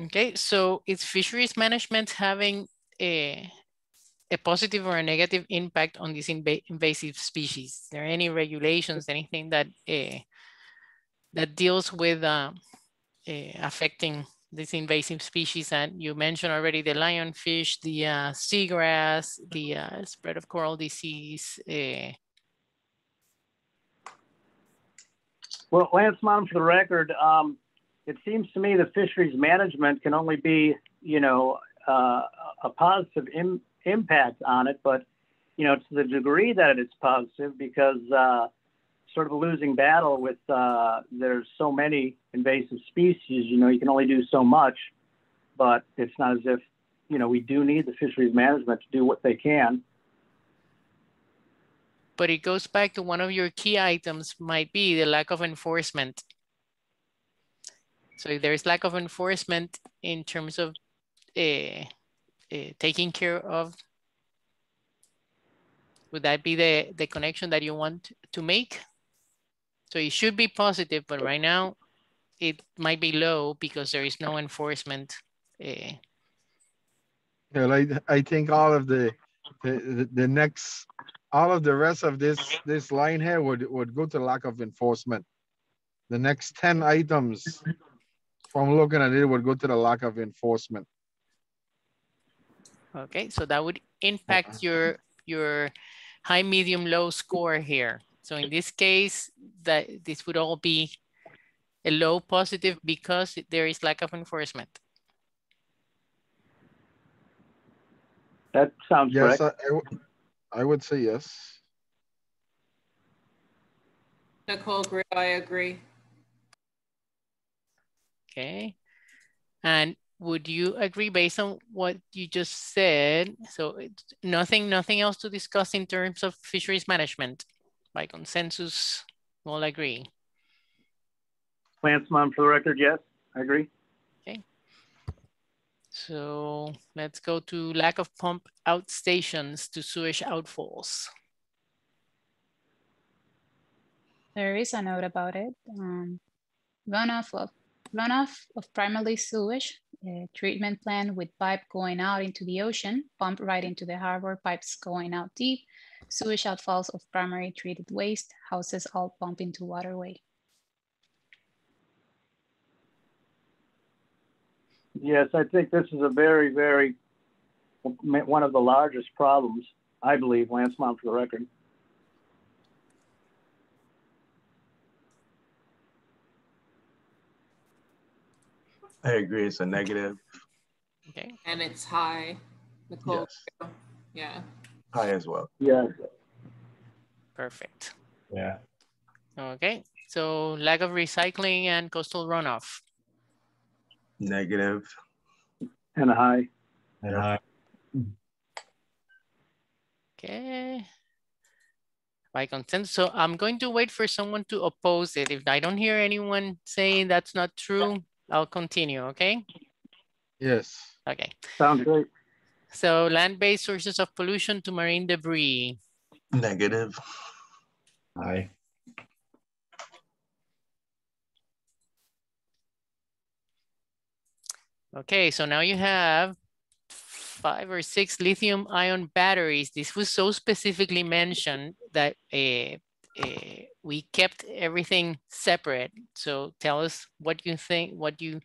Okay, so is fisheries management having a, a positive or a negative impact on these inv invasive species? Is there any regulations, anything that uh, that deals with uh, uh, affecting these invasive species? And you mentioned already the lionfish, the uh, seagrass, the uh, spread of coral disease. Uh, Well, Lance Mom, for the record, um, it seems to me the fisheries management can only be, you know, uh, a positive Im- impact on it, but, you know, to the degree that it's positive because uh, sort of a losing battle with uh, there's so many invasive species, you know, you can only do so much, but it's not as if, you know, we do need the fisheries management to do what they can. but it goes back to one of your key items might be the lack of enforcement. So if there's lack of enforcement in terms of uh, uh, taking care of, would that be the, the connection that you want to make? So it should be positive, but right now it might be low because there is no enforcement. Uh, Yeah, like, I think all of the, the, the- next, all of the rest of this, this line here would, would go to lack of enforcement. The next ten items, from looking at it, would go to the lack of enforcement. Okay, so that would impact your your high, medium, low score here. So in this case, that this would all be a low positive because there is lack of enforcement. That sounds Yes, correct. I, I would- I would say yes. Nicole Grill, I agree. Okay. And would you agree based on what you just said? So it's nothing, nothing else to discuss in terms of fisheries management by consensus, we'll agree. Lance Mom, for the record, yes, I agree. Okay. So let's go to lack of pump out stations to sewage outfalls. There is a note about it. Um, runoff of runoff of primarily sewage, treatment plant with pipe going out into the ocean, pump right into the harbor, pipes going out deep, sewage outfalls of primary treated waste, houses all pump into waterway. Yes, I think this is a very, very, one of the largest problems, I believe, Lance Mount for the record. I agree. It's a negative. Okay. And it's high. Nicole. Yes. Yeah. High as well. Yeah. Perfect. Yeah. Okay. So lack of recycling and coastal runoff. Negative. And high. And high. Okay. By consent. So I'm going to wait for someone to oppose it. If I don't hear anyone saying that's not true, I'll continue, okay? Yes. Okay. Sounds great. So land-based sources of pollution to marine debris. Negative. High. Okay, so now you have five or six lithium ion batteries. This was so specifically mentioned that uh, uh, we kept everything separate. So tell us what you think, what you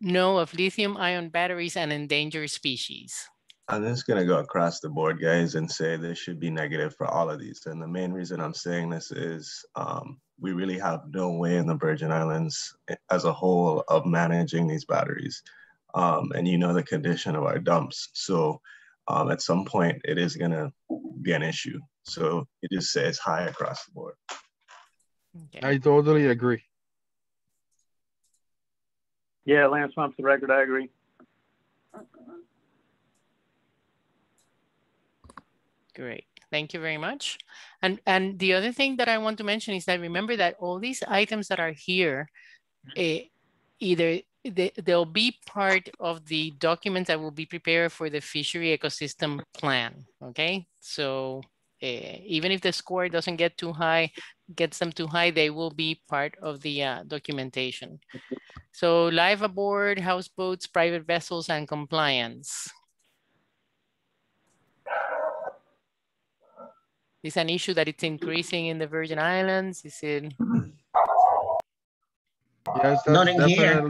know of lithium ion batteries and endangered species. I'm just going to go across the board, guys, and say this should be negative for all of these. And the main reason I'm saying this is um, we really have no way in the Virgin Islands eh, as a whole of managing these batteries. Um, and you know the condition of our dumps. So um, at some point, it is going to be an issue. So it just says high across the board. Okay. I totally agree. Yeah, Lance Mumps, the record, I agree. Great. Thank you very much. And and the other thing that I want to mention is that remember that all these items that are here, uh, either they, they'll be part of the documents that will be prepared for the fishery ecosystem plan. Okay, so uh, even if the score doesn't get too high, gets them too high, they will be part of the uh, documentation. So live aboard, houseboats, private vessels, and compliance. Is an issue that it's increasing in the Virgin Islands? Is it? Yes, that's Not in here.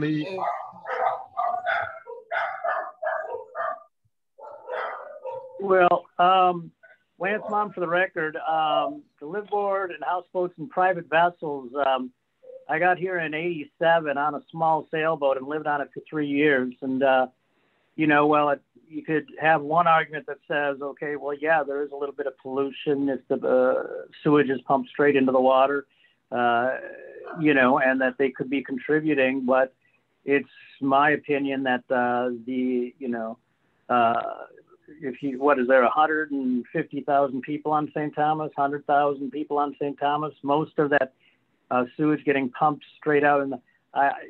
Well, um, Lance Mom, for the record, um, the live board and houseboats and private vessels. Um, I got here in '87 on a small sailboat and lived on it for three years. And uh, you know, well, it, you could have one argument that says, okay, well, yeah, there is a little bit of pollution if the uh, sewage is pumped straight into the water, uh, you know, and that they could be contributing. But it's my opinion that uh, the, you know, uh, if you, what is there, 150,000 people on St. Thomas, 100,000 people on St. Thomas, most of that uh, sewage getting pumped straight out in the,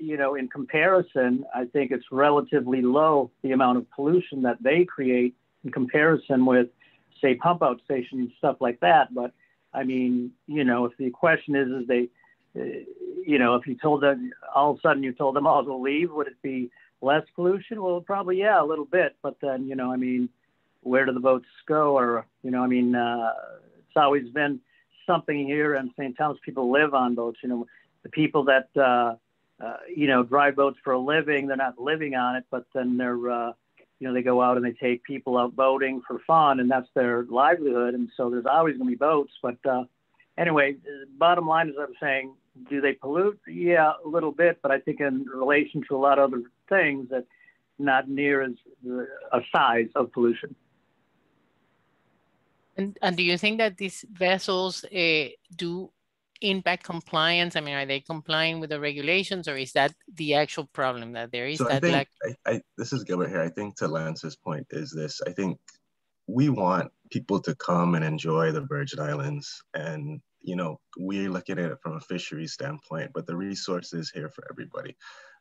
you know, in comparison, I think it's relatively low the amount of pollution that they create in comparison with, say, pump out stations and stuff like that. But I mean, you know, if the question is, is they, uh, you know, if you told them all of a sudden you told them all to leave, would it be less pollution? Well, probably yeah, a little bit. But then, you know, I mean, where do the boats go? Or you know, I mean, uh, it's always been something here in St. Thomas. People live on boats. You know, the people that uh, uh, you know, drive boats for a living. They're not living on it, but then they're, uh, you know, they go out and they take people out boating for fun, and that's their livelihood. And so there's always going to be boats. But uh, anyway, bottom line is, I'm saying, do they pollute? Yeah, a little bit, but I think in relation to a lot of other things, that not near as a size of pollution. And, and do you think that these vessels uh, do impact compliance? I mean, are they complying with the regulations or is that the actual problem that there is So I that think, lack? I, I, this is Gilbert here. I think to Lance's point is this, I think we want people to come and enjoy the Virgin Islands and, you know, we're looking at it from a fishery standpoint, but the resource is here for everybody.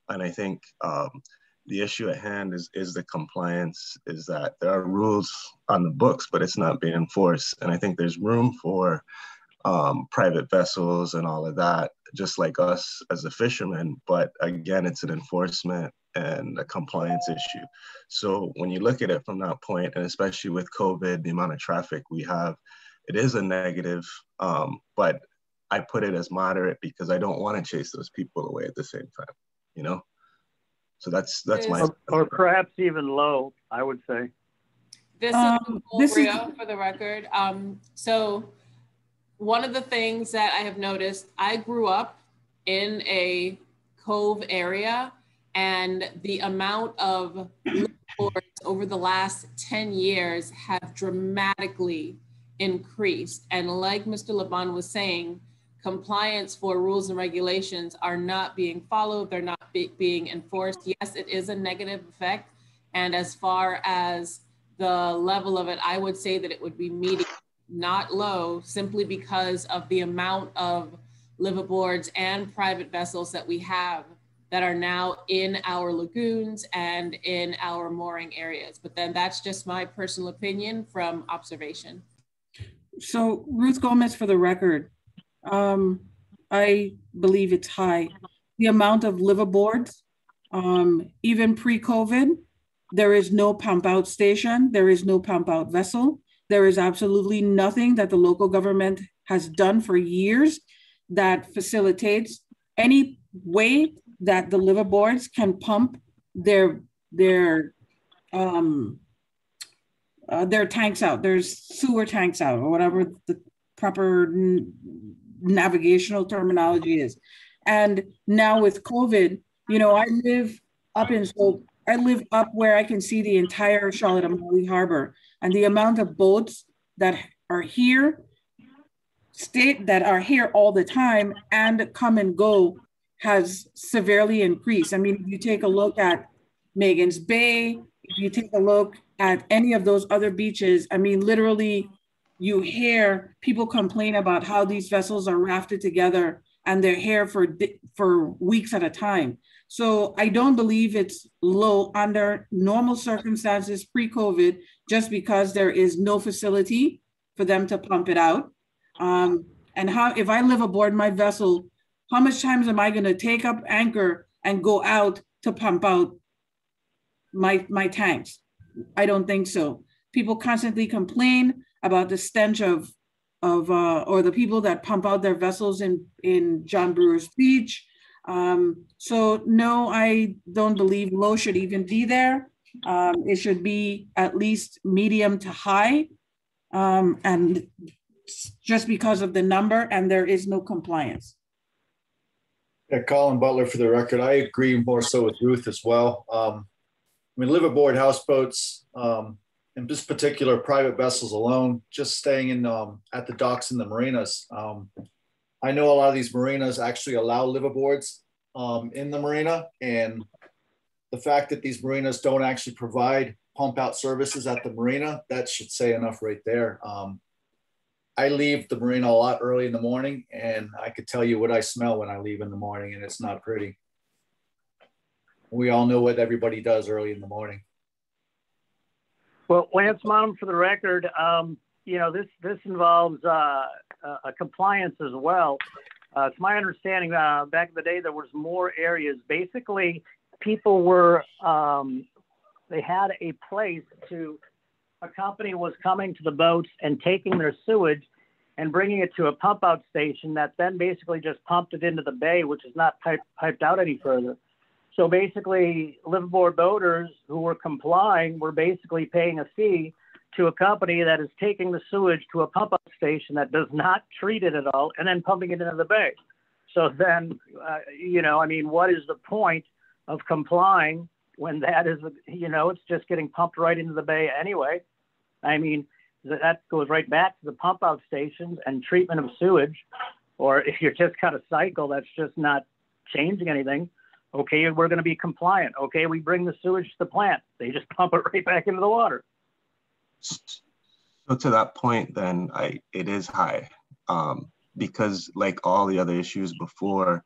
And I think um, the issue at hand is, is the compliance, is that there are rules on the books, but it's not being enforced. And I think there's room for um, private vessels and all of that, just like us as a fisherman. But again, it's an enforcement and a compliance issue. So when you look at it from that point, and especially with COVID, the amount of traffic we have, it is a negative, um, but I put it as moderate because I don't want to chase those people away at the same time, you know? So that's that's my or, or perhaps even low, I would say. This Um, is this is- for the record. Um, so one of the things that I have noticed, I grew up in a cove area and the amount of over the last 10 years have dramatically increased. And like Mr. Laban was saying, compliance for rules and regulations are not being followed, they're not be- being enforced. Yes, it is a negative effect. And as far as the level of it, I would say that it would be medium, not low, simply because of the amount of liveaboards and private vessels that we have that are now in our lagoons and in our mooring areas. But then that's just my personal opinion from observation. So Ruth Gomez, for the record, um, I believe it's high. The amount of liveaboards, um, even pre-COVID, there is no pump out station, there is no pump out vessel. There is absolutely nothing that the local government has done for years that facilitates any way that the liveaboards can pump their their um, uh, their tanks out. There's sewer tanks out, or whatever the proper n- navigational terminology is. And now with COVID, you know, I live up in so I live up where I can see the entire Charlotte Amalie Harbor, and the amount of boats that are here, state that are here all the time and come and go has severely increased. I mean, if you take a look at Magens Bay, if you take a look at any of those other beaches, I mean, literally, you hear people complain about how these vessels are rafted together and they're here for for weeks at a time. So I don't believe it's low under normal circumstances pre-COVID, just because there is no facility for them to pump it out. Um, and how if I live aboard my vessel, how much times am I going to take up anchor and go out to pump out my my tanks? I don't think so. People constantly complain about the stench of of uh, or the people that pump out their vessels in in John Brewer's Beach. Um, so no, I don't believe low should even be there. Um, it should be at least medium to high, um, and just because of the number, and there is no compliance. Yeah, Colin Butler for the record. I agree more so with Ruth as well. Um, I mean, liveaboard houseboats, um, in this particular private vessels alone, just staying in um, at the docks in the marinas. Um, I know a lot of these marinas actually allow liveaboards um, in the marina, and the fact that these marinas don't actually provide pump out services at the marina, that should say enough right there. Um, I leave the marina a lot early in the morning, and I could tell you what I smell when I leave in the morning, and it's not pretty. We all know what everybody does early in the morning. Well, Lance Monum, for the record, um, you know this this involves uh, compliance as well. Uh, it's my understanding uh, back in the day there was more areas. Basically, people were um, they had a place to a company was coming to the boats and taking their sewage and bringing it to a pump out station that then basically just pumped it into the bay, which is not pipe, piped out any further. So basically, liveaboard boaters who were complying were basically paying a fee to a company that is taking the sewage to a pump up station that does not treat it at all and then pumping it into the bay. So then, uh, you know, I mean, what is the point of complying when that is, you know, it's just getting pumped right into the bay anyway? I mean, that goes right back to the pump out stations and treatment of sewage. Or if you're just got a cycle that's just not changing anything, okay, we're going to be compliant. Okay, we bring the sewage to the plant. They just pump it right back into the water. So to that point, then I it is high, um, because like all the other issues before,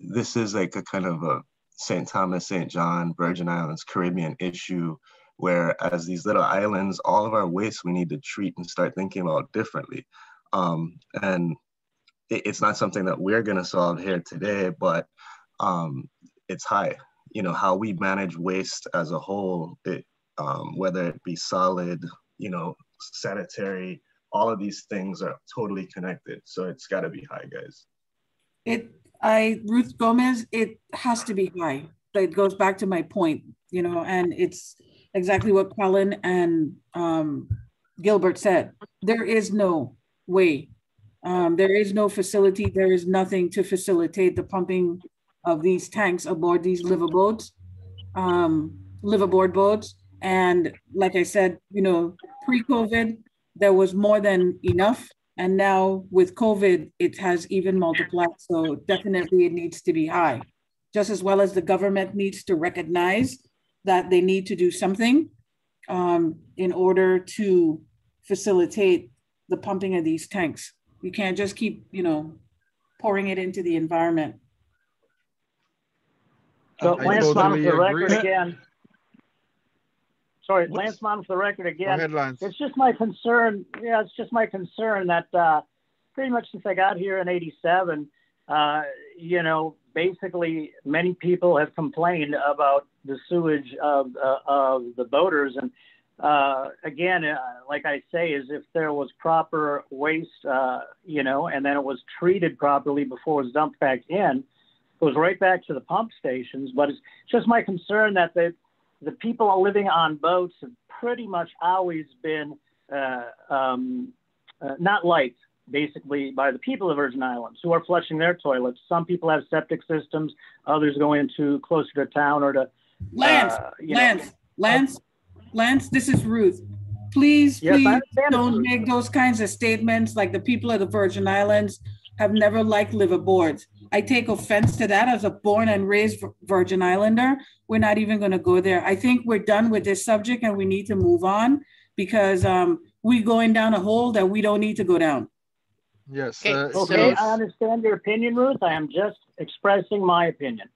this is like a kind of a St. Thomas, St. John, Virgin Islands, Caribbean issue, where as these little islands, all of our waste we need to treat and start thinking about differently, um, and it, it's not something that we're going to solve here today, but um, it's high. You know how we manage waste as a whole, it, um, whether it be solid, you know, sanitary, all of these things are totally connected. So it's got to be high, guys. It, I, Ruth Gomez, it has to be high. It goes back to my point, you know, and it's exactly what Colin and um, Gilbert said. There is no way. Um, there is no facility. There is nothing to facilitate the pumping of these tanks aboard these liveaboats, um, liveaboard boats. And like I said, you know, pre-COVID, there was more than enough. And now with COVID, it has even multiplied. So definitely it needs to be high, just as well as the government needs to recognize that they need to do something um, in order to facilitate the pumping of these tanks. You can't just keep, you know, pouring it into the environment. So I Lance Mon, for the record again. Sorry, Lance Mon, for the record again. ahead, Lance. It's just my concern. Yeah, it's just my concern that uh, pretty much since I got here in '87, uh, you know, basically many people have complained about the sewage of uh, of the boaters, and uh, again, uh, like I say, is if there was proper waste, uh, you know, and then it was treated properly before it was dumped back in, goes right back to the pump stations. But it's just my concern that the the people living on boats have pretty much always been uh, um, uh, not liked, basically, by the people of Virgin Islands who are flushing their toilets. Some people have septic systems, others go into closer to town or to Lance, uh, you know- Lance, Lance, Lance, this is Ruth. Please, Yes, please don't make those kinds of statements like the people of the Virgin Islands have never liked liveaboards. I take offense to that as a born and raised Virgin Islander. We're not even going to go there. I think we're done with this subject and we need to move on because um, we're going down a hole that we don't need to go down. Yes. Okay, uh, Okay, so- I understand your opinion, Ruth. I am just expressing my opinion.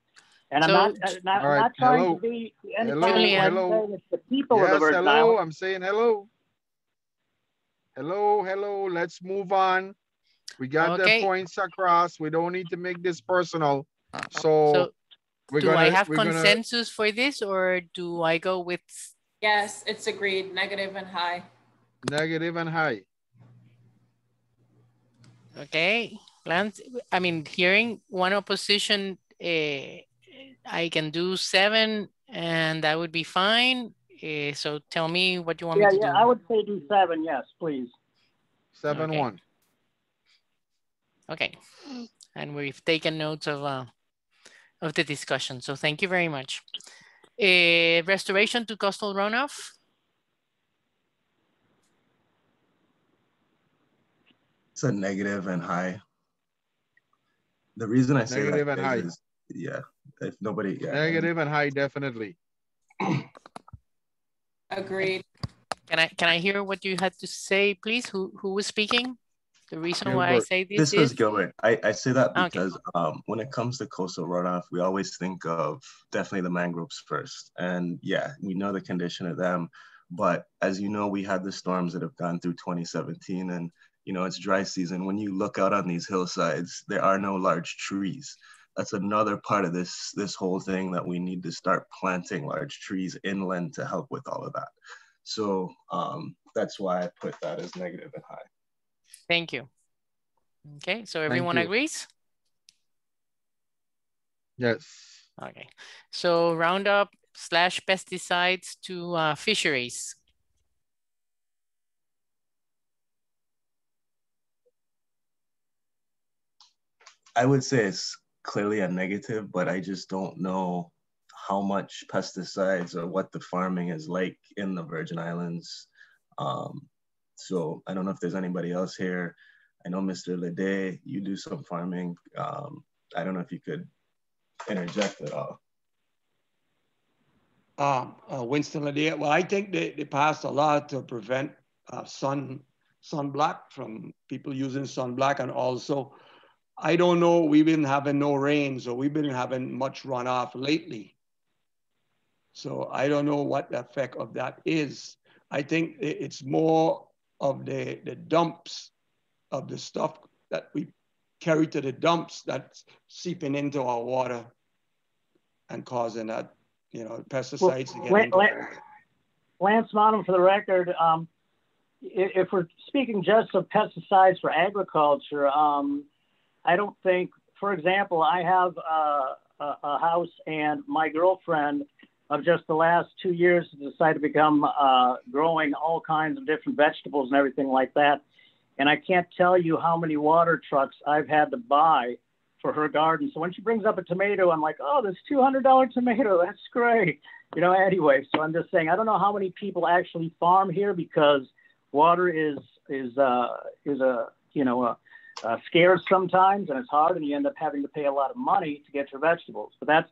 And I'm So- not, uh, not, All right, not trying hello. to be any Hello, kind of Julian. hello. saying it's the people of the Yes, Virgin hello. Islands. I'm saying hello. Hello, hello. Let's move on. We got Okay. the points across. We don't need to make this personal. So, So we're do gonna. I have we're gonna- consensus for this or do I go with, Yes, it's agreed, negative and high. Negative and high. okay, Lance, I mean, hearing one opposition, eh, I can do seven and that would be fine. Eh, so tell me what you want me Yeah, to yeah, do. I would say do seven, yes, please. Seven Okay. one. Okay, and we've taken notes of, uh, of the discussion, so thank you very much. Uh, restoration to coastal runoff, It's a negative and high. The reason I say Negative that and high. is, yeah, if nobody, yeah. Negative and high, definitely. Agreed. can I, can I hear what you had to say, please? Who, who was speaking? The reason why I say this This is is, Gilbert. I, I say that Okay. because um, when it comes to coastal runoff, we always think of definitely the mangroves first. And yeah, we know the condition of them. But as you know, we had the storms that have gone through 2017 and you know, it's dry season. When you look out on these hillsides, there are no large trees. That's another part of this, this whole thing that we need to start planting large trees inland to help with all of that. So um, that's why I put that as negative and high. Thank you. Okay, so everyone agrees? Yes. Okay, so Roundup slash pesticides to uh, fisheries. I would say it's clearly a negative, but I just don't know how much pesticides or what the farming is like in the Virgin Islands. Um, so I don't know if there's anybody else here. I know Mr. Lede, you do some farming. Um, I don't know if you could interject at all. Um, uh, Winston Ledea, well, I think they, they passed a law to prevent uh, sun sunblock from people using sunblock, and also, I don't know, we've been having no rain, so we've been having much runoff lately. So I don't know what the effect of that is. I think it's more of the, the dumps of the stuff that we carry to the dumps that's seeping into our water and causing that, you know, pesticides to get Lan- into. Lance Monum, for the record, um, if we're speaking just of pesticides for agriculture, um, I don't think, for example, I have uh, a, a, house and my girlfriend of just the last two years decided to become uh, growing all kinds of different vegetables and everything like that. And I can't tell you how many water trucks I've had to buy for her garden. So when she brings up a tomato, I'm like, oh, this $200 tomato, that's great. You know, anyway, so I'm just saying, I don't know how many people actually farm here because water is, is, uh, is a, you know, a, uh, scarce sometimes and it's hard and you end up having to pay a lot of money to get your vegetables. But that's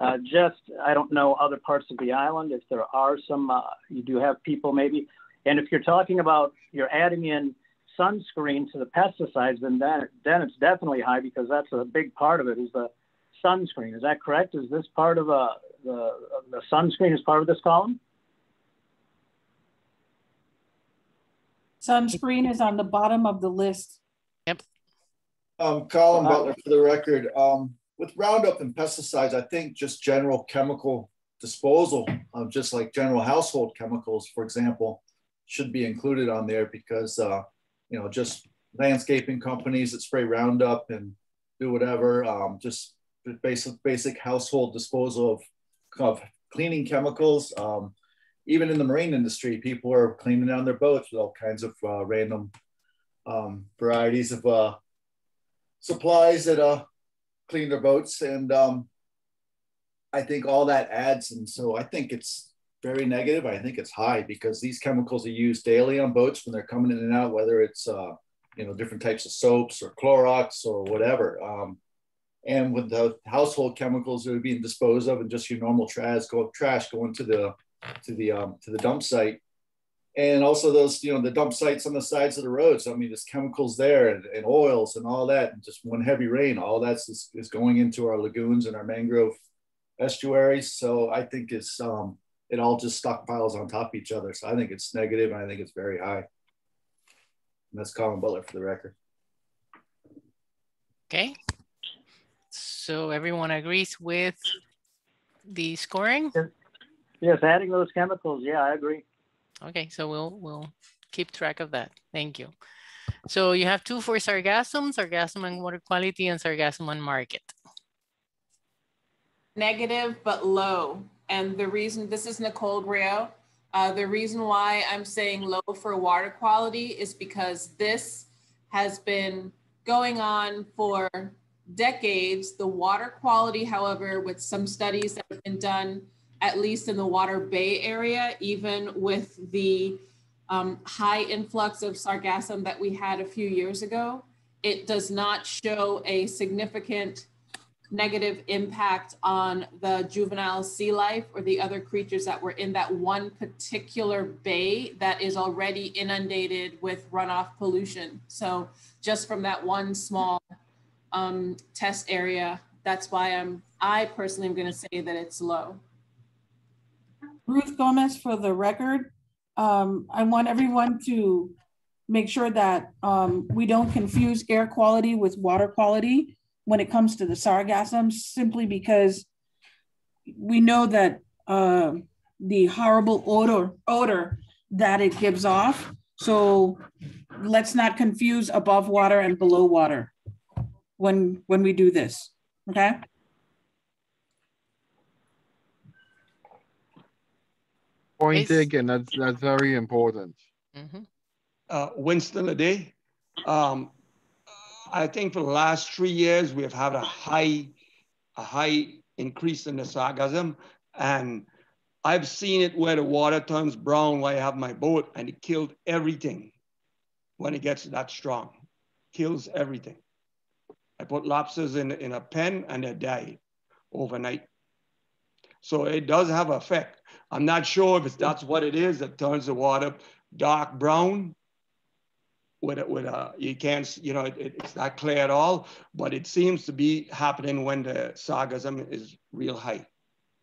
uh, just, I don't know other parts of the island. If there are some, uh, you do have people maybe. And if you're talking about, you're adding in sunscreen to the pesticides, then, then, then it's definitely high because that's a big part of it is the sunscreen. Is that correct? Is this part of uh, the, the sunscreen is part of this column? Sunscreen is on the bottom of the list. Yep. Um, Colin Butler for the record. Um, with Roundup and pesticides, I think just general chemical disposal of just like general household chemicals, for example, should be included on there because uh, you know, just landscaping companies that spray Roundup and do whatever. Um, just basic basic household disposal of, of cleaning chemicals. Um, even in the marine industry, people are cleaning down their boats with all kinds of uh, random um, varieties of uh, supplies that uh, clean their boats. And um, I think all that adds. And so I think it's very negative. I think it's high because these chemicals are used daily on boats when they're coming in and out, whether it's uh, you know different types of soaps or Clorox or whatever. Um, and with the household chemicals that are being disposed of, and just your normal trash go trash going to the to the um, to the dump site, and also those you know the dump sites on the sides of the roads. I mean, there's chemicals there and, and oils and all that, and just one heavy rain, all that's is, is going into our lagoons and our mangrove estuaries. So I think it's um, it all just stockpiles on top of each other. So I think it's negative and I think it's very high. And that's Colin Butler for the record. Okay. So everyone agrees with the scoring? Yes, adding those chemicals. Yeah, I agree. Okay, so we'll we'll keep track of that. Thank you. So you have two for sargassum, sargassum and water quality, and sargassum on market. Negative, but low. And the reason, this is Nicole Griot. Uh, the reason why I'm saying low for water quality is because this has been going on for decades. The water quality, however, with some studies that have been done, at least in the Water Bay area, even with the um, high influx of sargassum that we had a few years ago, it does not show a significant negative impact on the juvenile sea life or the other creatures that were in that one particular bay that is already inundated with runoff pollution. So just from that one small um, test area, that's why I'm, I personally am gonna say that it's low. Ruth Gomez for the record. Um, I want everyone to make sure that um, we don't confuse air quality with water quality when it comes to the sargassum, simply because we know that uh, the horrible odor odor that it gives off. So let's not confuse above water and below water when when we do this. Okay. Point taken. That's that's very important. Mm -hmm. uh, Winston Ade, um, I think for the last three years, we have had a high, a high increase in the sargassum. And I've seen it where the water turns brown while I have my boat and it killed everything when it gets that strong. Kills everything. I put lobsters in, in a pen and they died overnight. So it does have effect. I'm not sure if that's what it is that turns the water dark brown with a, with a you can't you know it, it's not clear at all but it seems to be happening when the sargassum is real high.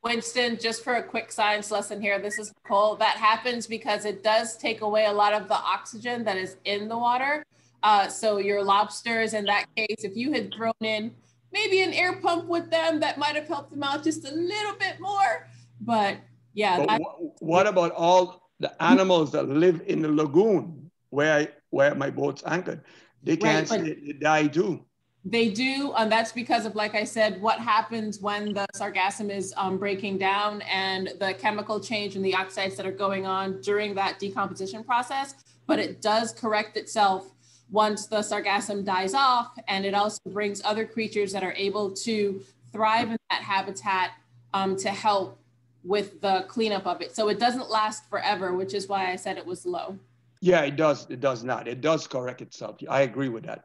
Winston just for a quick science lesson here this is nicole. That happens because it does take away a lot of the oxygen that is in the water. Uh, so your lobsters in that case if you had thrown in maybe an air pump with them that might have helped them out just a little bit more but yeah but what about all the animals that live in the lagoon where I, where my boat's anchored. They can't Right, say they die too. They do, and that's because of, like I said, what happens when the sargassum is um, breaking down and the chemical change and the oxides that are going on during that decomposition process. But it does correct itself once the sargassum dies off, and it also brings other creatures that are able to thrive in that habitat um, to help with the cleanup of it. So it doesn't last forever, which is why I said it was low. Yeah, it does. It does not. It does correct itself. I agree with that.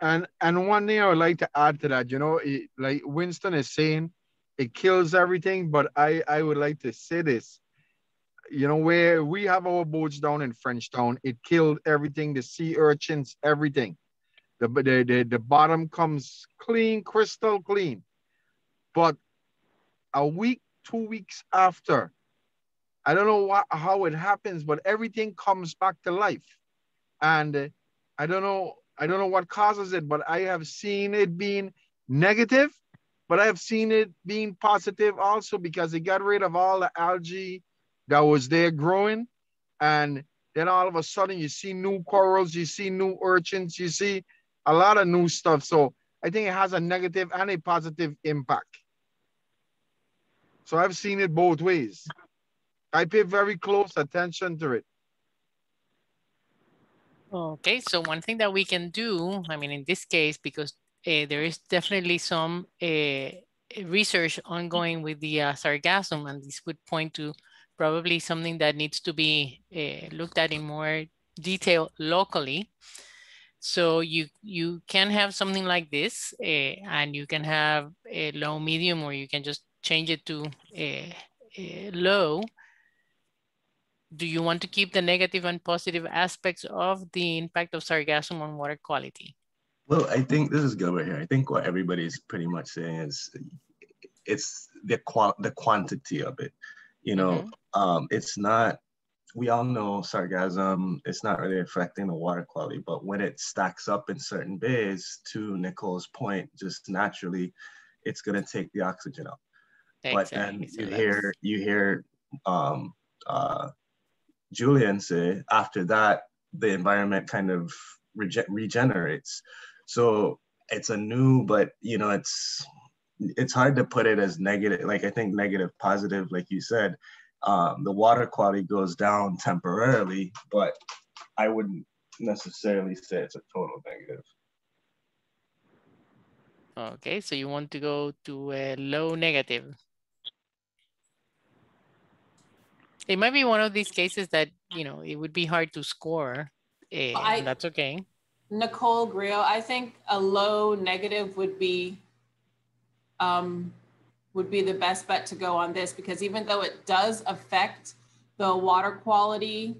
And and one thing I would like to add to that, you know, it, like Winston is saying, it kills everything. But I I would like to say this, you know, where we have our boats down in Frenchtown, it killed everything, the sea urchins, everything. The the the, the bottom comes clean, crystal clean. But a week, two weeks after, I don't know what, how it happens, but everything comes back to life. And uh, I don't know, I don't know what causes it, but I have seen it being negative, but I have seen it being positive also because it got rid of all the algae that was there growing. And then all of a sudden you see new corals, you see new urchins, you see a lot of new stuff. So I think it has a negative and a positive impact. So I've seen it both ways. I pay very close attention to it. Okay, so one thing that we can do, I mean, in this case, because uh, there is definitely some uh, research ongoing with the uh, sargassum, and this would point to probably something that needs to be uh, looked at in more detail locally. So you you can have something like this, and you can have a low, medium, or you can just change it to a, a low do you want to keep the negative and positive aspects of the impact of sargassum on water quality? Well, I think this is Gilbert here. I think what everybody's pretty much saying is it's the qual the quantity of it. You know, mm-hmm. um, it's not. We all know sargassum. It's not really affecting the water quality, but when it stacks up in certain bays, to Nicole's point, just naturally, it's gonna take the oxygen out. But then you hear you hear um, uh, Julian say after that the environment kind of rege- regenerates. So it's a new, but you know it's it's hard to put it as negative. Like I think negative, positive, like you said, um, the water quality goes down temporarily, but I wouldn't necessarily say it's a total negative. Okay, so you want to go to a low negative. It might be one of these cases that, you know, it would be hard to score. eh, I- and that's okay. Nicole Grio, I think a low negative would be um, would be the best bet to go on this because even though it does affect the water quality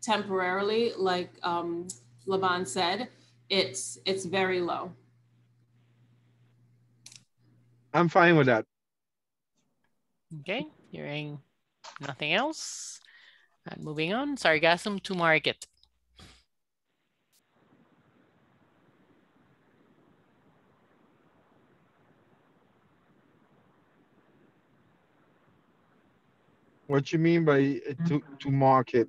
temporarily, like um, Laban said, it's it's very low. I'm fine with that. Okay, hearing nothing else. And moving on, sargassum to market. What you mean by uh, to, to market?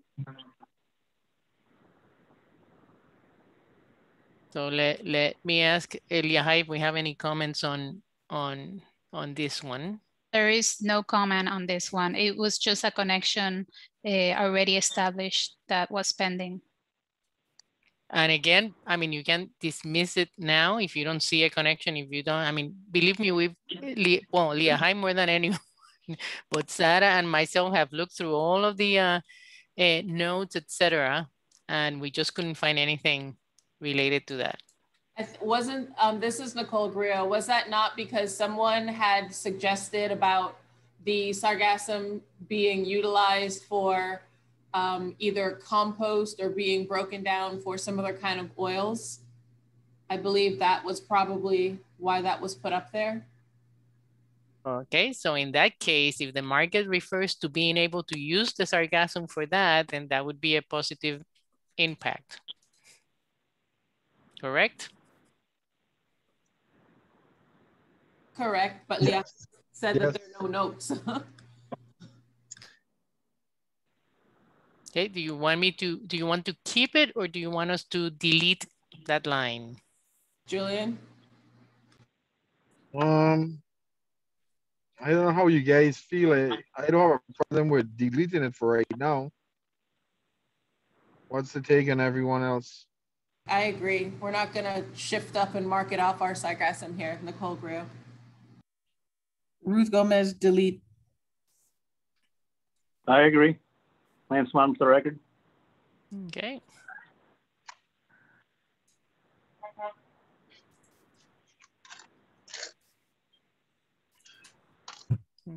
So let, let me ask Liajay if we have any comments on, on, on this one. There is no comment on this one. It was just a connection uh, already established that was pending. And again, I mean, you can dismiss it now if you don't see a connection, if you don't, I mean, believe me, we've, well, Leah, more than anyone, but Sarah and myself have looked through all of the uh, uh, notes, etc., and we just couldn't find anything related to that. Wasn't um, this is Nicole Grio. Was that not because someone had suggested about the sargassum being utilized for um, either compost or being broken down for some other kind of oils? I believe that was probably why that was put up there. Okay, so in that case, if the market refers to being able to use the sargassum for that, then that would be a positive impact. Correct? Correct, but Leah said that there are no notes. Okay, do you want me to, do you want to keep it or do you want us to delete that line? Julian? Um, I don't know how you guys feel. I, I don't have a problem with deleting it for right now. What's the take on everyone else? I agree. We're not gonna shift up and mark it off our sargassum here, Nicole Grew. Ruth Gomez, delete. I agree. Lance Mom for the record. Okay.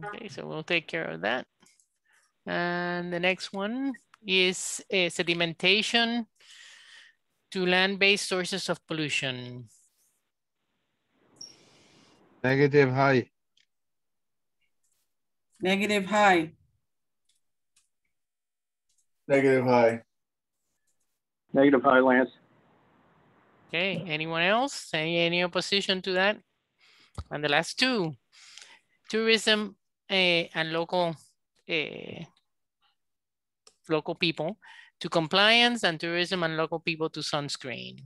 Okay, so we'll take care of that. And the next one is uh, sedimentation to land-based sources of pollution. Negative high. Negative high. Negative high. Negative high, Lance. Okay, anyone else? Any, any opposition to that? And the last two, tourism uh, and local uh, local people to compliance and tourism and local people to sunscreen.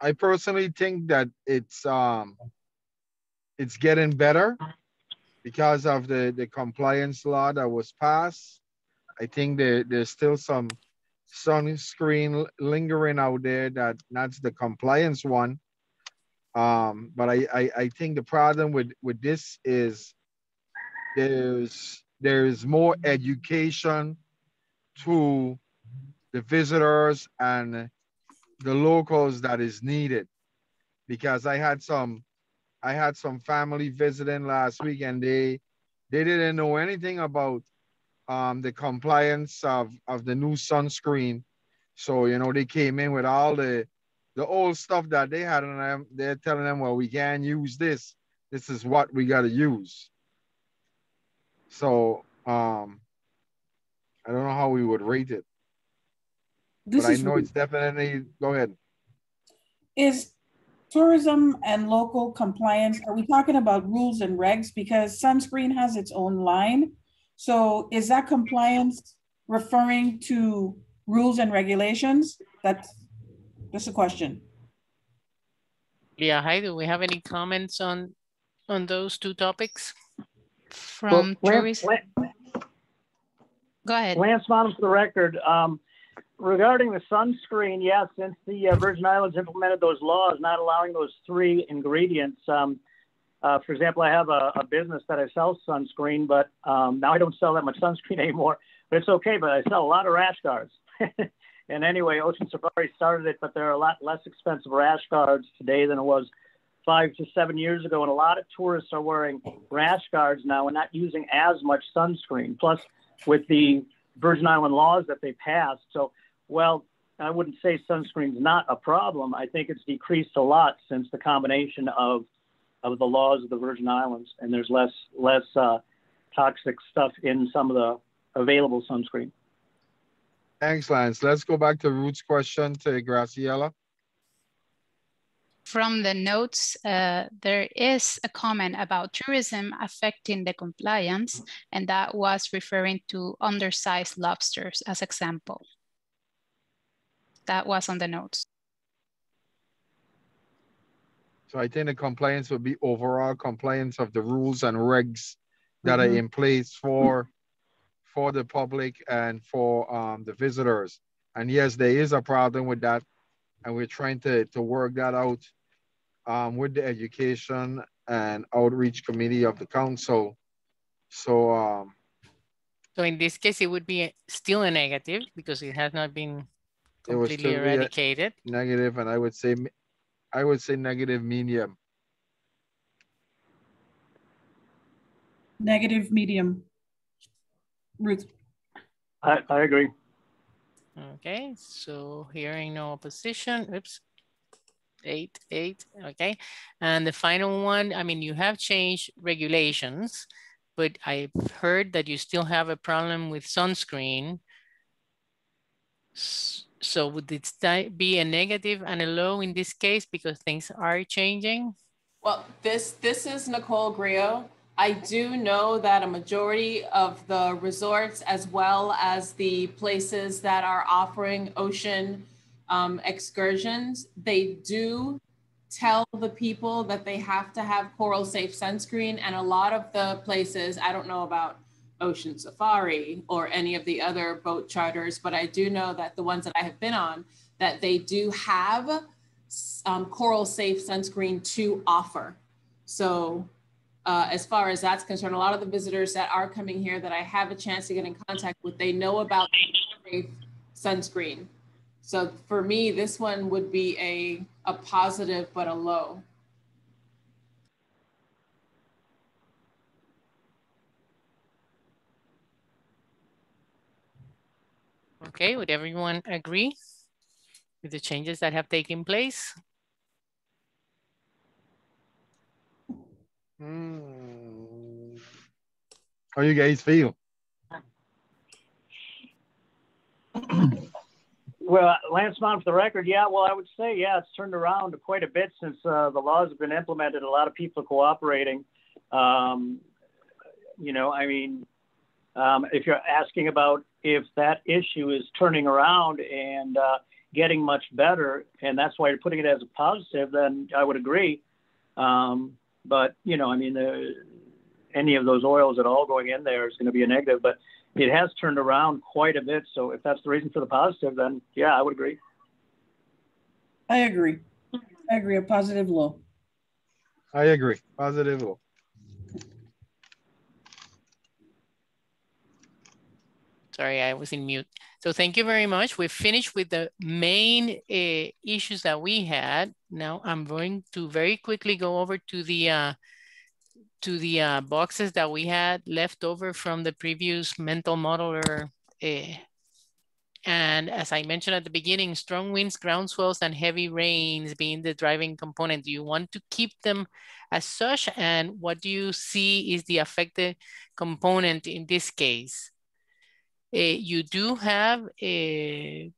I personally think that it's um it's getting better because of the the compliance law that was passed. I think there, there's still some sunscreen lingering out there that that's the compliance one. Um, but I, I I think the problem with with this is there's there's more education to the visitors and the locals that is needed because I had some I had some family visiting last week and they they didn't know anything about um, the compliance of, of the new sunscreen. So, you know, they came in with all the the old stuff that they had on them. They're telling them, well, we can't use this. This is what we got to use. So um, I don't know how we would rate it. This but I is know it's definitely, go ahead. Is tourism and local compliance, are we talking about rules and regs? Because sunscreen has its own line. So is that compliance referring to rules and regulations? That's just a question. Yeah, hi, do we have any comments on on those two topics? From Well, tourism. Lance, Go ahead. Lance Mom for the record. Um, regarding the sunscreen, yes, since the uh, Virgin Islands implemented those laws not allowing those three ingredients, um, uh, for example, I have a, a business that I sell sunscreen, but um, now I don't sell that much sunscreen anymore. But it's okay. But I sell a lot of rash guards. and anyway, Ocean Safari started it, but there are a lot less expensive rash guards today than it was five to seven years ago. And a lot of tourists are wearing rash guards now and not using as much sunscreen. Plus, with the Virgin Island laws that they passed, so well, I wouldn't say sunscreen's not a problem. I think it's decreased a lot since the combination of of the laws of the Virgin Islands, and there's less less uh, toxic stuff in some of the available sunscreen. Thanks, Lance. Let's go back to Ruth's question to Graciela. From the notes, uh, there is a comment about tourism affecting the compliance, and that was referring to undersized lobsters as example. That was on the notes. So I think the compliance would be overall compliance of the rules and regs that are Mhm. in place for for the public and for um, the visitors. And yes, there is a problem with that, and we're trying to to work that out um, with the education and outreach committee of the council. So um, So in this case, it would be still a negative because it has not been it was completely still be uh, eradicated. negative, and I would say I would say negative medium. Negative medium. Ruth, I, I agree. Okay, so hearing no opposition, oops. Eight, eight, okay. And the final one, I mean, you have changed regulations, but I've heard that you still have a problem with sunscreen. S- So would it be a negative and a low in this case because things are changing? Well, this, this is Nicole Grio. I do know that a majority of the resorts, as well as the places that are offering ocean um, excursions, they do tell the people that they have to have coral safe sunscreen. And a lot of the places, I don't know about Ocean Safari or any of the other boat charters, but I do know that the ones that I have been on, that they do have um, coral safe sunscreen to offer. So uh, as far as that's concerned, a lot of the visitors that are coming here that I have a chance to get in contact with, they know about safe sunscreen. So for me, this one would be a, a positive, but a low. Okay, would everyone agree with the changes that have taken place? Hmm. How you guys feel? Well, Lance Mount, for the record, yeah, well, I would say, yeah, it's turned around quite a bit since uh, the laws have been implemented. A lot of people are cooperating. Um, you know, I mean, um, if you're asking about if that issue is turning around and uh, getting much better, and that's why you're putting it as a positive, then I would agree. Um, but you know, I mean, the, any of those oils at all going in there is going to be a negative. But it has turned around quite a bit. So if that's the reason for the positive, then yeah, I would agree. I agree. I agree. A positive low. I agree. Positive low. Sorry, I was in mute. So thank you very much. We finished with the main uh, issues that we had. Now I'm going to very quickly go over to the uh, to the uh, boxes that we had left over from the previous mental modeler. Uh, and as I mentioned at the beginning, strong winds, ground swells, and heavy rains being the driving component. Do you want to keep them as such? And what do you see is the affected component in this case? Uh, you do have uh,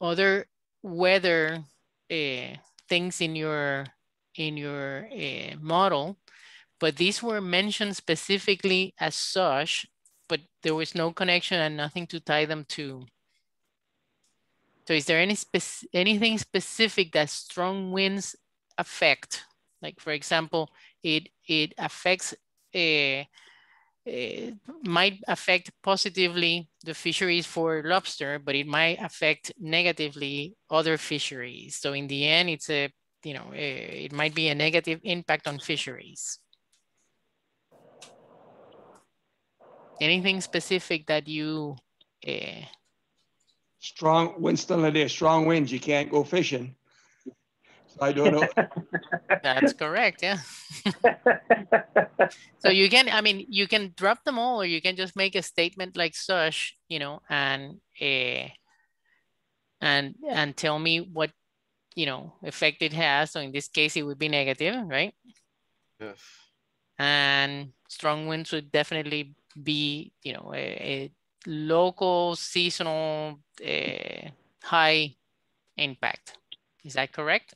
other weather uh, things in your in your model, but these were mentioned specifically as such, but there was no connection and nothing to tie them to. So is there any spec anything specific that strong winds affect? Like for example, it it affects a it might affect positively the fisheries for lobster, but it might affect negatively other fisheries. So in the end, it's a, you know, it might be a negative impact on fisheries. Anything specific that you... Uh, strong winds strong winds, you can't go fishing. I don't know. That's correct. Yeah. so you can, I mean, you can drop them all, or you can just make a statement like such, you know, and uh, and and tell me what you know effect it has. So in this case, it would be negative, right? Yes. And strong winds would definitely be, you know, a, a local seasonal uh, high impact. Is that correct?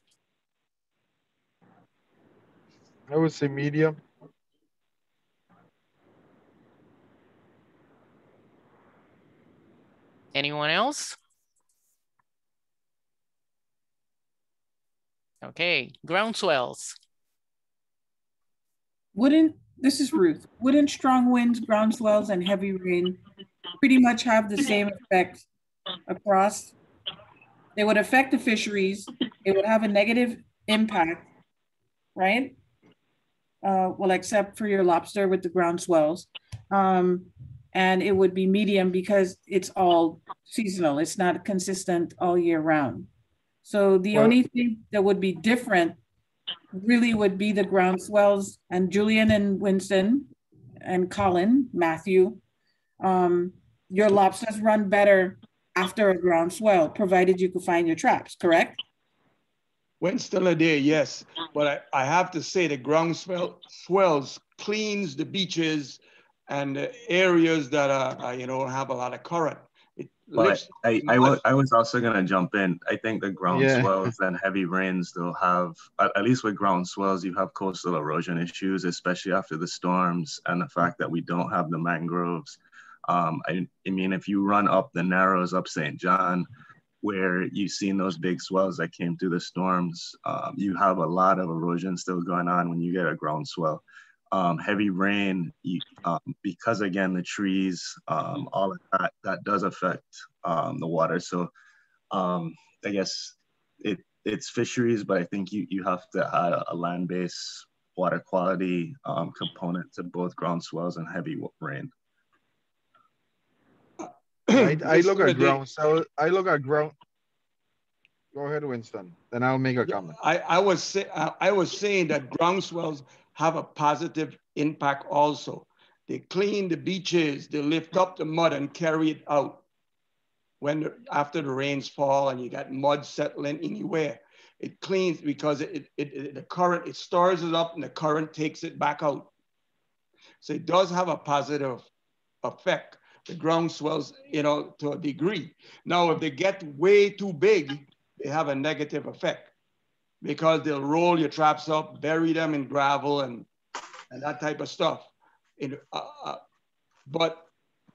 I would say medium. Anyone else? Okay, ground swells. Wouldn't, this is Ruth, wouldn't strong winds, ground swells, and heavy rain pretty much have the same effect across? They would affect the fisheries. It would have a negative impact, right? Uh, well, except for your lobster with the ground swells. Um, and it would be medium because it's all seasonal. It's not consistent all year round. So the well, only thing that would be different really would be the ground swells and Julian and Winston and Colin, Matthew, um, your lobsters run better after a ground swell, provided you could find your traps, correct? When still a day, yes. But I, I have to say the ground swell, swells cleans the beaches and the areas that are, are, you know have a lot of current. It But I, I, was, I was also going to jump in. I think the ground Yeah. swells and heavy rains, they'll have, at, at least with ground swells, you have coastal erosion issues, especially after the storms and the fact that we don't have the mangroves. Um, I, I mean, if you run up the Narrows, up St. John, where you've seen those big swells that came through the storms, um, you have a lot of erosion still going on when you get a ground swell. Um, heavy rain, you, um, because again, the trees, um, all of that, that does affect um, the water. So um, I guess it, it's fisheries, but I think you, you have to add a, a land-based water quality component to both ground swells and heavy rain. I, I look at ground, so I look at ground. Go ahead, Winston, then I'll make a comment. I, I was say, I, I was saying that groundswells have a positive impact also. They clean the beaches, they lift up the mud and carry it out. When the- after the rains fall and you got mud settling anywhere, it cleans because it, it, it the current it stores it up and the current takes it back out. So it does have a positive effect. The ground swells, you know, to a degree. Now, if they get way too big, they have a negative effect because they'll roll your traps up, bury them in gravel and, and that type of stuff. In, uh, uh, but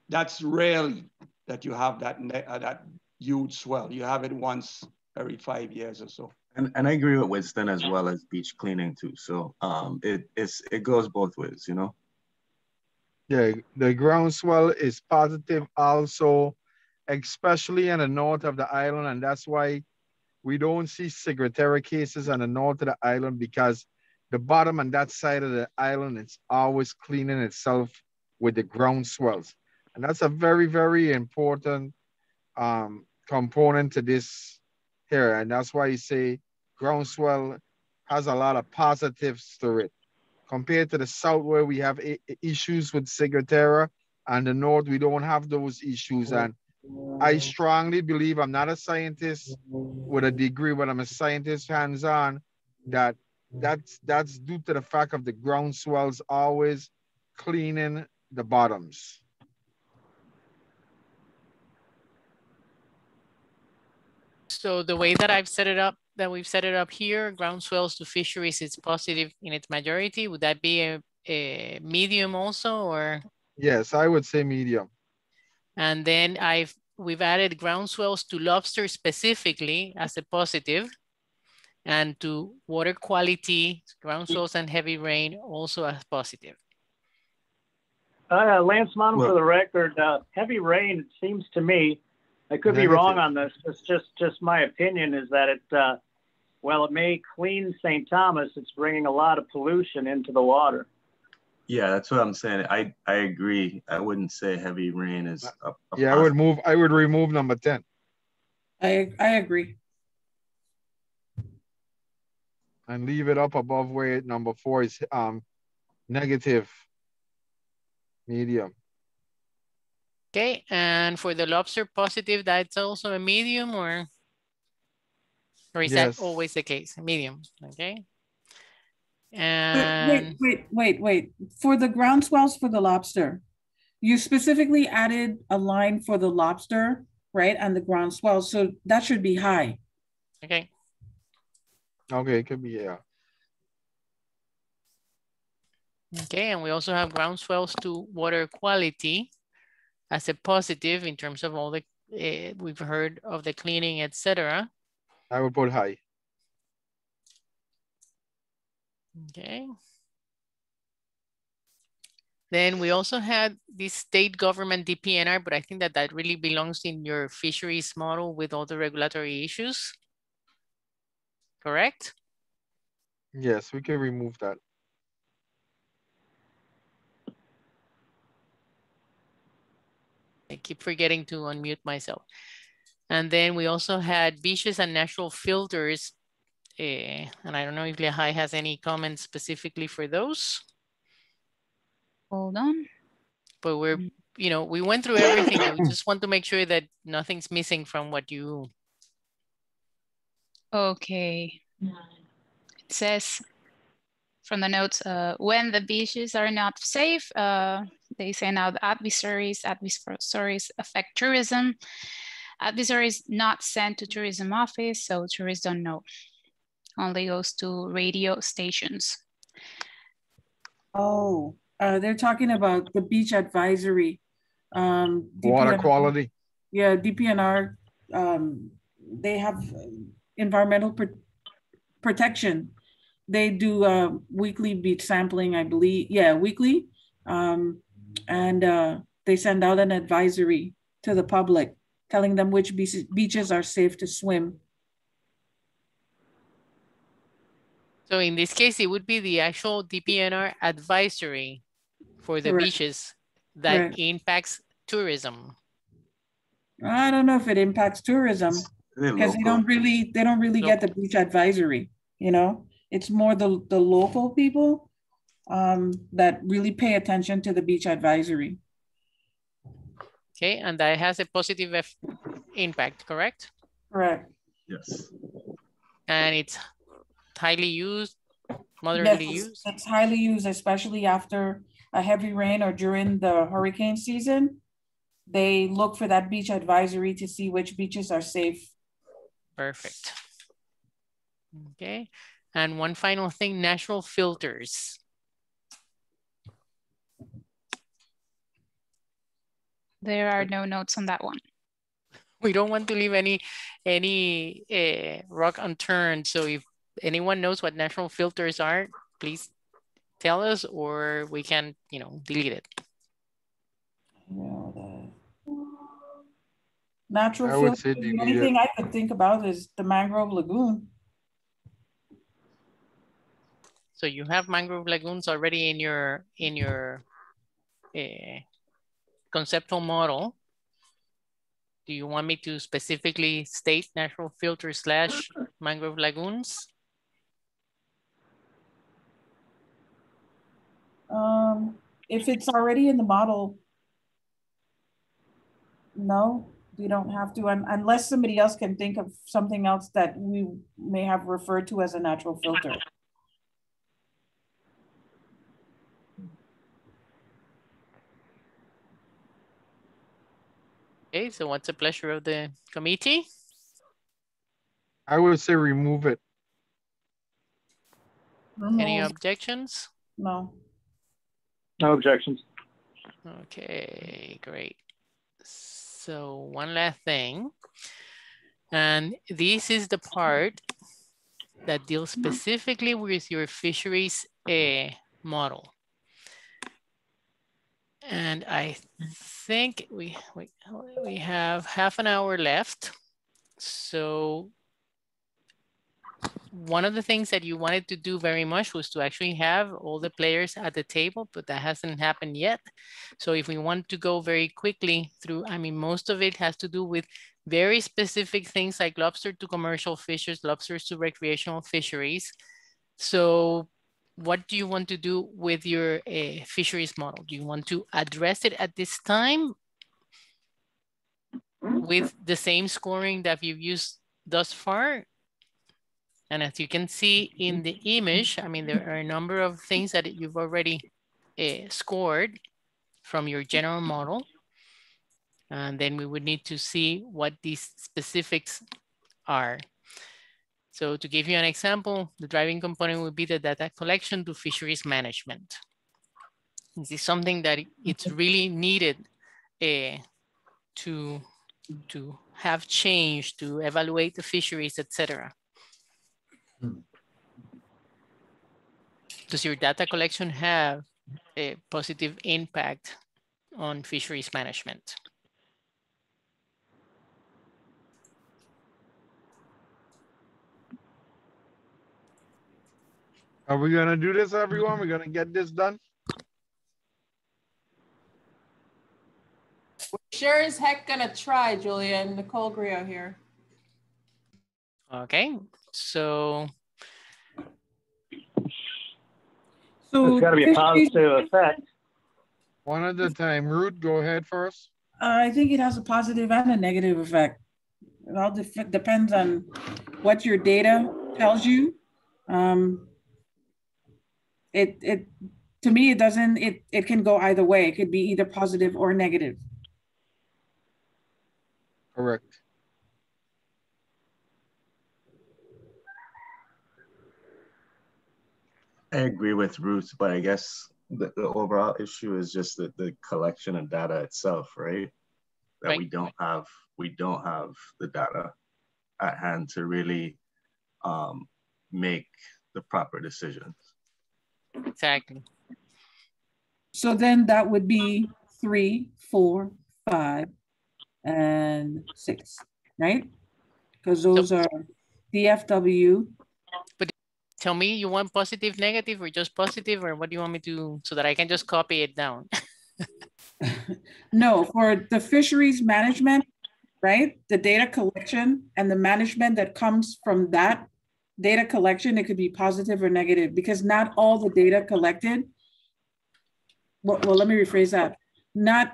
that's rarely that you have that, uh, that huge swell. You have it once every five years or so. And, and I agree with Winston as well as beach cleaning too. So um, it, it's, it goes both ways, you know? Yeah, the groundswell is positive also, especially in the north of the island, and that's why we don't see ciguatera cases on the north of the island because the bottom and that side of the island is always cleaning itself with the groundswells. And that's a very, very important um, component to this here. And that's why you say groundswell has a lot of positives to it compared to the south where we have issues with ciguatera and the north we don't have those issues. And I strongly believe I'm not a scientist with a degree but I'm a scientist hands-on that that's that's due to the fact of the groundswells always cleaning the bottoms. So the way that I've set it up, that we've set it up here, groundswells to fisheries is positive in its majority. Would that be a, a medium also or? yes I would say medium And then I've, we've added groundswells to lobster specifically as a positive and to water quality, groundswells and heavy rain also as positive. Uh, Lance Monum, for the record, uh, heavy rain, it seems to me, I could be wrong on this. It's just, just my opinion is that it, uh, while it may clean St. Thomas, it's bringing a lot of pollution into the water. Yeah, that's what I'm saying. I, I agree. I wouldn't say heavy rain is a, a yeah I would move I would remove number 10 I, I agree. and leave it up above where number four is um negative medium Okay, and for the lobster positive, that's also a medium or? Or is Yes. that always the case? Medium, okay? Wait, And wait, wait, wait. For the ground swells for the lobster, you specifically added a line for the lobster, right? And the ground swells, so that should be high. okay, okay it could be yeah okay, and we also have ground swells to water quality as a positive in terms of all the, uh, we've heard of the cleaning, etc. I would put high Okay. Then we also had the state government DPNR, but I think that that really belongs in your fisheries model with all the regulatory issues. Correct? yes we can remove that I keep forgetting to unmute myself. And then we also had beaches and natural filters. eh, and I don't know if Liajay has any comments specifically for those, Hold on. but we're, you know, we went through everything. we just want to make sure that nothing's missing from what you, Okay. It says from the notes, uh, when the beaches are not safe, uh, They say now the advisories, advisories affect tourism. Advisories not sent to tourism office, so tourists don't know. Only goes to radio stations. Oh, uh, they're talking about the beach advisory. Um, Water quality. Yeah, DPNR, um, they have environmental pr protection. They do uh, weekly beach sampling, I believe. Yeah, weekly. Um, and uh, they send out an advisory to the public telling them which beaches are safe to swim. So in this case, it would be the actual DPNR advisory for the Correct. beaches that Correct. impacts tourism. I don't know if it impacts tourism because they don't really they don't really get the beach advisory. You know, it's more the the local people um, that really pay attention to the beach advisory. Okay, and that has a positive impact, correct? Correct. Yes. And it's highly used, moderately yes, used? It's highly used, especially after a heavy rain or during the hurricane season. They look for that beach advisory to see which beaches are safe. Perfect. Okay. And one final thing, natural filters. There are no notes on that one. We don't want to leave any any uh, rock unturned. So if anyone knows what natural filters are, please tell us or we can, you know, delete it. natural filters, the only thing I could think about is the mangrove lagoon. So you have mangrove lagoons already in your in your uh, conceptual model, do you want me to specifically state natural filter slash mangrove lagoons? Um, if it's already in the model, no, you don't have to, unless somebody else can think of something else that we may have referred to as a natural filter. Okay, so what's the pleasure of the committee? I would say remove it. Remove. Any objections? No. No objections. Okay, great. So one last thing. And this is the part that deals specifically with your fisheries uh, model. And I think we, we, we have half an hour left. So one of the things that you wanted to do very much was to actually have all the players at the table, but that hasn't happened yet. So if we want to go very quickly through, I mean, most of it has to do with very specific things like lobster to commercial fishers, lobsters to recreational fisheries. So what do you want to do with your uh, fisheries model? Do you want to address it at this time with the same scoring that you've used thus far? And as you can see in the image, I mean, there are a number of things that you've already uh, scored from your general model. And then we would need to see what these specifics are. So to give you an example, the driving component would be the data collection to fisheries management. This is something that it's really needed uh, to, to have change, to evaluate the fisheries, etc. Does your data collection have a positive impact on fisheries management? Are we gonna do this, everyone? We're gonna get this done? Sure as heck gonna try, Julian. Nicole Grio here. Okay, so. So it's got to be a positive effect. One at a time. Ruth, go ahead first. I think it has a positive and a negative effect. It all depends on what your data tells you. Um, it it to me, it doesn't, it, it can go either way. It could be either positive or negative. Correct. I agree with Ruth, but I guess the, the overall issue is just the, the collection of data itself, right? That Right. we don't have, we don't have the data at hand to really um, make the proper decisions. Exactly. So then that would be three, four, five, and six, right? Because those are DFW. But tell me you want positive, negative, or just positive, or what do you want me to, so that I can just copy it down? No, for the fisheries management, right? The data collection and the management that comes from that data collection, it could be positive or negative because not all the data collected. Well, well, let me rephrase that. Not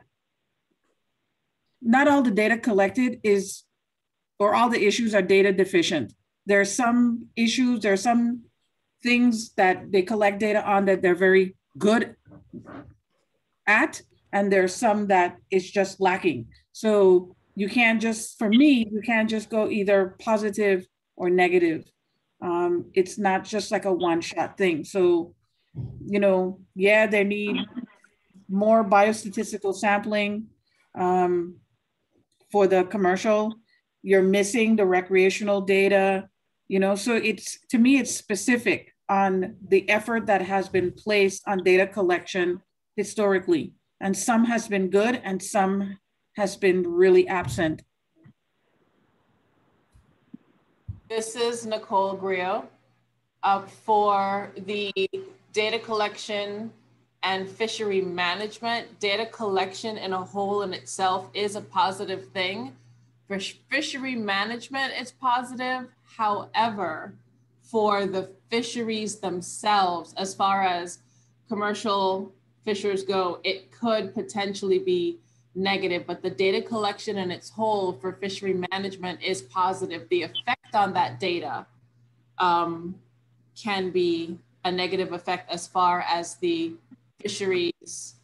not all the data collected is or all the issues are data deficient. There are some issues, there are some things that they collect data on that they're very good at, and there's some that it's just lacking. So you can't just, for me, you can't just go either positive or negative. Um, it's not just like a one-shot thing. So, you know, yeah, they need more biostatistical sampling um, for the commercial. You're missing the recreational data, you know, so it's, to me, it's specific on the effort that has been placed on data collection historically. And some has been good and some has been really absent. This is Nicole Grio. Uh, for the data collection and fishery management, data collection in a whole in itself is a positive thing. For fishery management, it's positive. However, for the fisheries themselves, as far as commercial fishers go, it could potentially be negative, but the data collection in its whole for fishery management is positive. The effect on that data um, can be a negative effect as far as the fisheries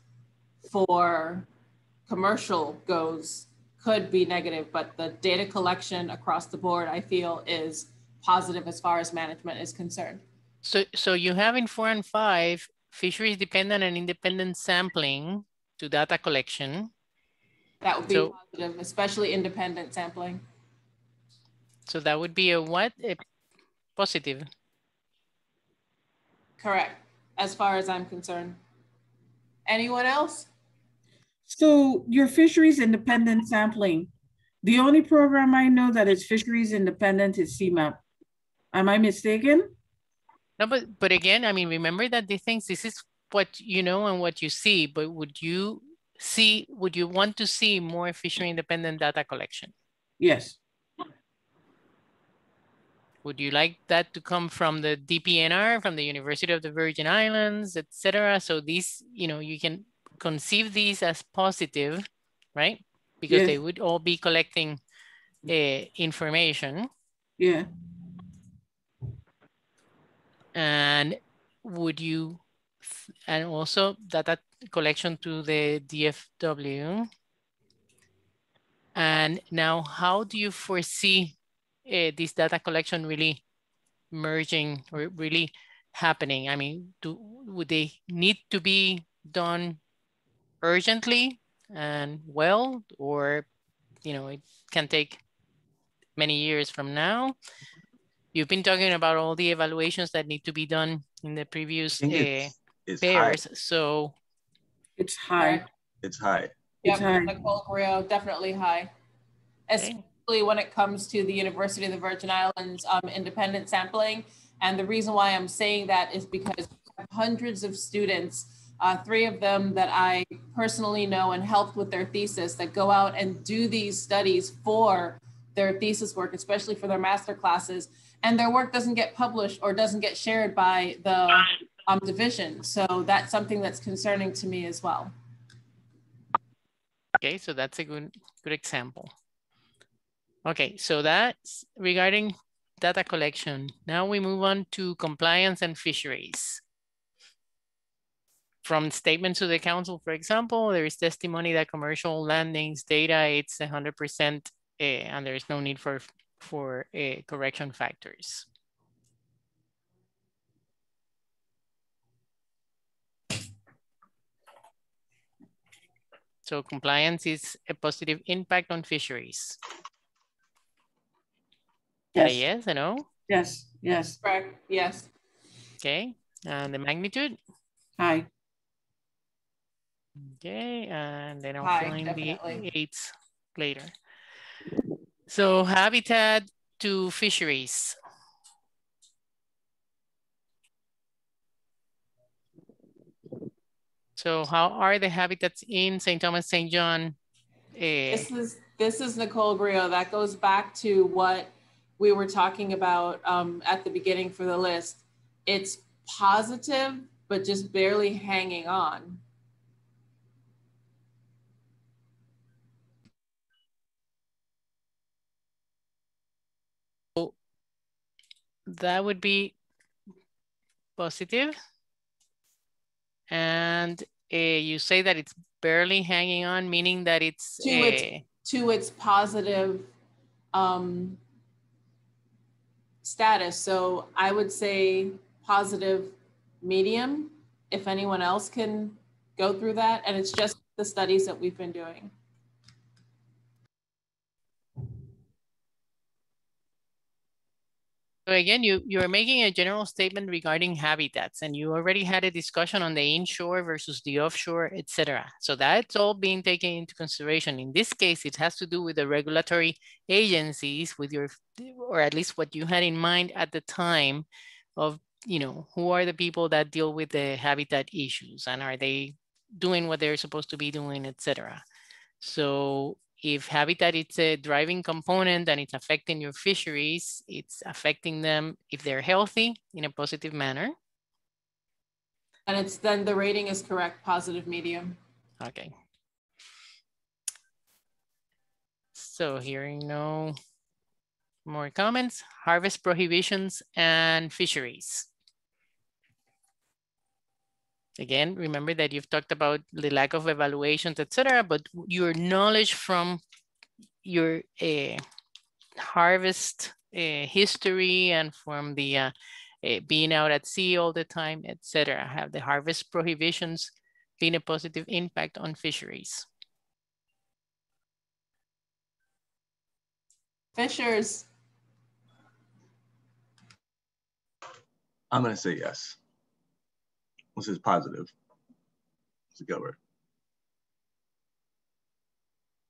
for commercial goes could be negative, but the data collection across the board, I feel, is positive as far as management is concerned. So, so you have in four and five, fisheries dependent and independent sampling to data collection. That would be So- positive, especially independent sampling. So that would be a what? A positive. Correct, as far as I'm concerned. Anyone else? So your fisheries independent sampling, the only program I know that is fisheries independent is SEAMAP. Am I mistaken? No, but but again, I mean, remember that the things this is what you know and what you see. But would you see? Would you want to see more fishery independent data collection? Yes. Would you like that to come from the DPNR, from the University of the Virgin Islands, etc.? So these, you know, you can conceive these as positive, right? Because they would all be collecting uh, information. Yeah. And would you, and also data collection to the DFW. And now how do you foresee uh, this data collection really merging or really happening? I mean, do, would they need to be done urgently and well, or, you know, it can take many years from now? You've been talking about all the evaluations that need to be done in the previous uh, it's high. So It's high. It's high. Yep, high. Nicole Guerrero, definitely high. Especially when it comes to the University of the Virgin Islands um, independent sampling. And the reason why I'm saying that is because hundreds of students, uh, three of them that I personally know and helped with their thesis that go out and do these studies for their thesis work, especially for their master classes. And their work doesn't get published or doesn't get shared by the um, division. So that's something that's concerning to me as well. Okay, so that's a good good example. Okay, so that's regarding data collection. Now we move on to compliance and fisheries. from statements to the council, for example, there is testimony that commercial landings data, it's 100% uh, and there's no need for, for uh, correction factors. So compliance is a positive impact on fisheries. Yes. yes or no? Yes, yes. Correct, yes. Okay, and the magnitude? Hi. Okay, and then I'll High, find definitely. the eights later. So habitat to fisheries. So how are the habitats in St. Thomas, St. John? eh, This is, this is Nicole Grio. That goes back to what we were talking about um, at the beginning for the list. It's positive, but just barely hanging on. that would be positive. And uh, you say that it's barely hanging on, meaning that it's To its, eh, to its positive um, status. So I would say positive medium, if anyone else can go through that. And it's just the studies that we've been doing. So again, you, you're making a general statement regarding habitats and you already had a discussion on the inshore versus the offshore, etc. So that's all being taken into consideration. In this case, it has to do with the regulatory agencies with your, or at least what you had in mind at the time of, you know, who are the people that deal with the habitat issues and are they doing what they're supposed to be doing, etc. So if habitat is a driving component and it's affecting your fisheries, it's affecting them if they're healthy in a positive manner. And it's then the rating is correct, positive medium. Okay. So hearing no more comments, harvest prohibitions and fisheries. Again, remember that you've talked about the lack of evaluations, etc., but your knowledge from your uh, harvest uh, history and from the uh, uh, being out at sea all the time, etc., have the harvest prohibitions been a positive impact on fisheries? Fishers, I'm gonna say yes. This is positive. Mr. Gilbert.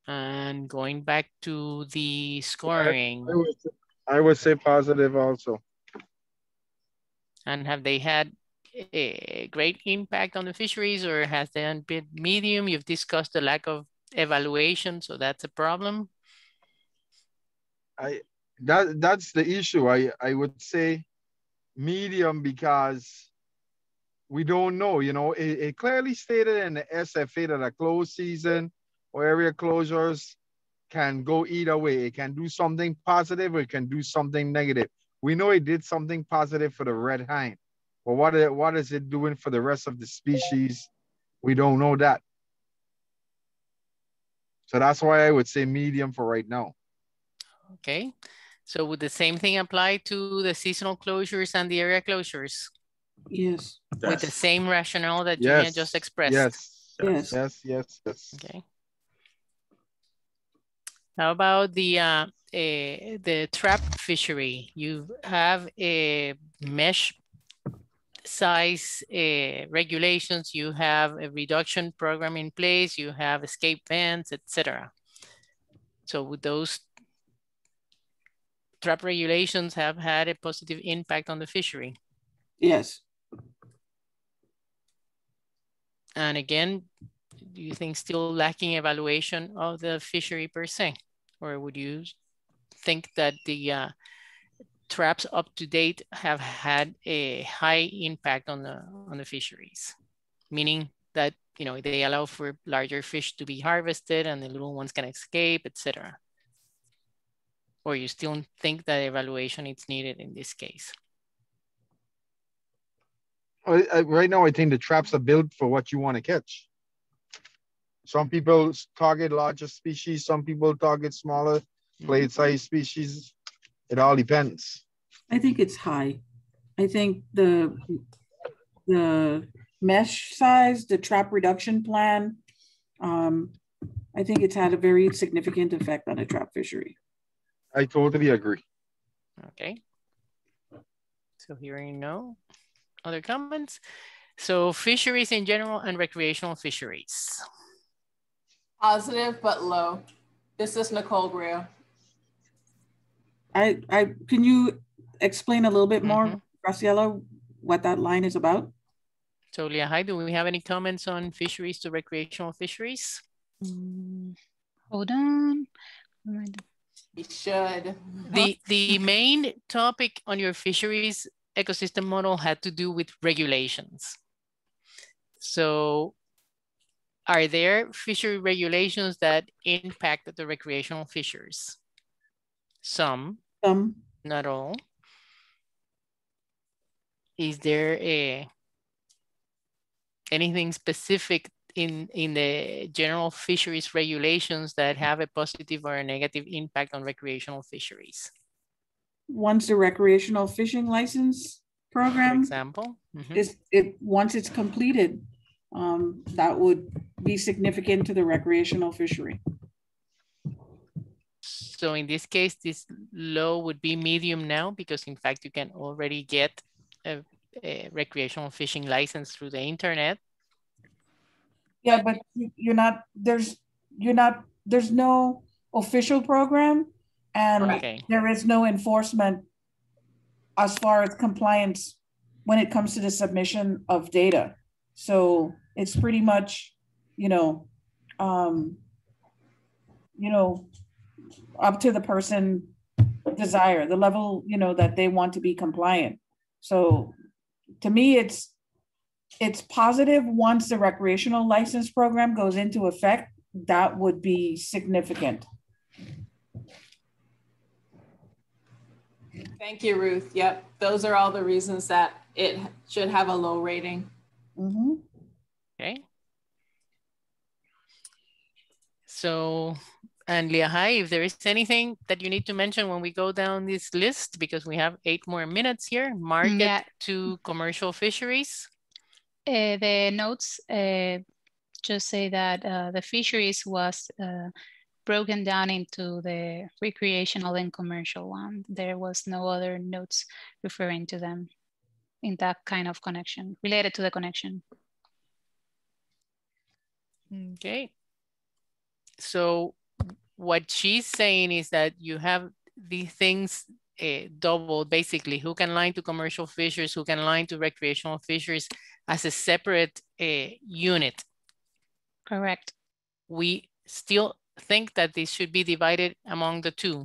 And going back to the scoring, I would, I would say positive also. and have they had a great impact on the fisheries or has they been medium? You've discussed the lack of evaluation, so that's a problem. I that that's the issue. I I would say medium because we don't know. You know, it, it clearly stated in the SFA that a closed season or area closures can go either way. It can do something positive or it can do something negative. We know it did something positive for the red hind, but what it, what is it doing for the rest of the species? We don't know that. So that's why I would say medium for right now. Okay, so would the same thing apply to the seasonal closures and the area closures Yes. with the same rationale that Julian Yes. just expressed? Yes. Yes. Yes. Yes. Yes. Okay. How about the uh, eh, the trap fishery? You have a mesh size uh, regulations. You have a reduction program in place. You have escape vents, etc. So would those trap regulations have had a positive impact on the fishery? Yes. And again, do you think still lacking evaluation of the fishery per se? Or would you think that the uh, traps up to date have had a high impact on the on the fisheries? Meaning that you know they allow for larger fish to be harvested and the little ones can escape, etc. Or you still think that evaluation is needed in this case? I, I, right now, I think the traps are built for what you want to catch. Some people target larger species, some people target smaller blade size species. It all depends. I think it's high. I think the the mesh size, the trap reduction plan, um, I think it's had a very significant effect on the trap fishery. I totally agree. Okay. So hearing no other comments. So fisheries in general and recreational fisheries. Positive but low. This is Nicole Greer. I, I can you explain a little bit more, mm -hmm. Graciela, what that line is about? So Leah, do we have any comments on fisheries to recreational fisheries? Mm, hold on. We should. The, the main topic on your fisheries ecosystem model had to do with regulations. So are there fishery regulations that impact the recreational fishers? Some. Some. Not all. Is there a anything specific in, in the general fisheries regulations that have a positive or a negative impact on recreational fisheries? Once the recreational fishing license program For example, mm -hmm. is it once it's completed, um, that would be significant to the recreational fishery. So in this case, this low would be medium now because in fact you can already get a, a recreational fishing license through the internet. Yeah, but you're not, there's, you're not, there's no official program and Okay. there is no enforcement as far as compliance when it comes to the submission of data. So it's pretty much, you know, um, you know, up to the person desire, the level, you know, that they want to be compliant. So to me, it's it's positive once the recreational license program goes into effect, that would be significant. Thank you, Ruth. Yep, those are all the reasons that it should have a low rating. Mm -hmm. Okay. So, and Liajay, if there is anything that you need to mention when we go down this list, because we have eight more minutes here, market yeah. to commercial fisheries. Uh, the notes uh, just say that uh, the fisheries was uh, broken down into the recreational and commercial one. There was no other notes referring to them in that kind of connection, related to the connection. Okay. So what she's saying is that you have these things uh, doubled, basically, hook and line to commercial fishers, hook and line to recreational fishers as a separate uh, unit. Correct. We still think that this should be divided among the two.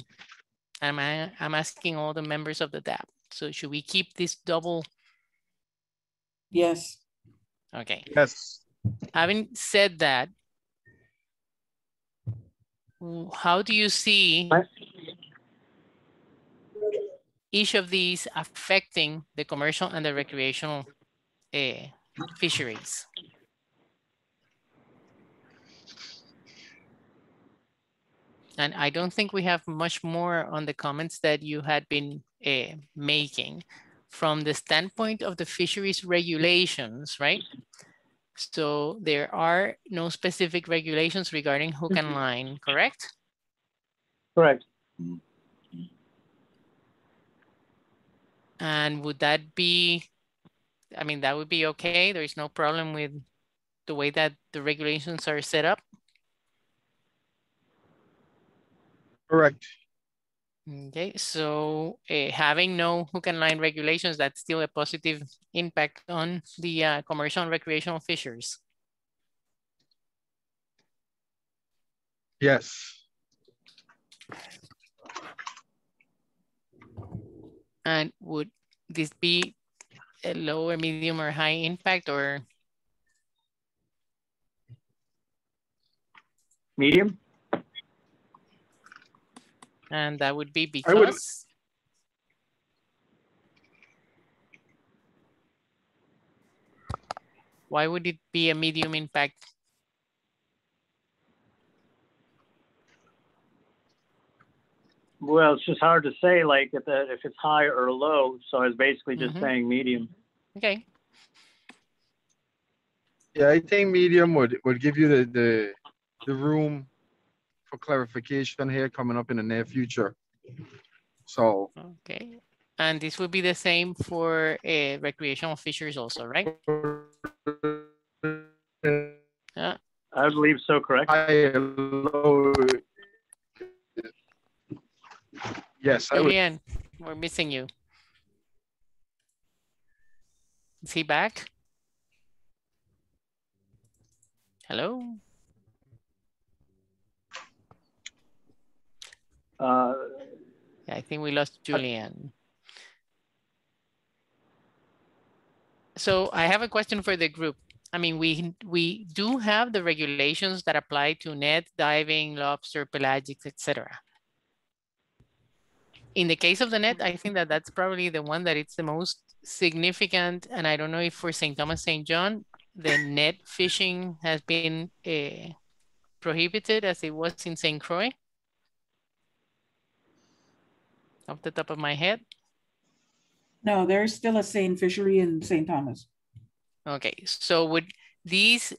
I'm, I'm asking all the members of the DAP. So should we keep this double? Yes. Okay. Yes. Having said that, how do you see each of these affecting the commercial and the recreational uh, fisheries? And I don't think we have much more on the comments that you had been uh, making from the standpoint of the fisheries regulations, right? So there are no specific regulations regarding hook and mm-hmm. line, correct? Correct. And would that be, I mean, that would be okay. There is no problem with the way that the regulations are set up. Correct. Okay, so uh, having no hook and line regulations, that's still a positive impact on the uh, commercial and recreational fishers. Yes. And would this be a lower, medium or high impact or? Medium. And that would be because? Why would it be a medium impact? Well, it's just hard to say, like if the, if it's high or low. So I was basically just Mhm. saying medium. Okay, Yeah, I think medium would, would give you the, the, the room for clarification here coming up in the near future. So okay. And this would be the same for uh, recreational fisheries also, right? Yeah. I believe so, correct? high and low. Yes, I. Julian, we're missing you. Is he back? Hello? Uh, I think we lost Julian. So I have a question for the group. I mean, we we do have the regulations that apply to net diving, lobster, pelagics, etc. In the case of the net, I think that that's probably the one that it's the most significant. And I don't know if for St. Thomas, St. John, the net fishing has been uh, prohibited as it was in St. Croix. Off the top of my head. No, there's still a seine fishery in St. Thomas. Okay, so would these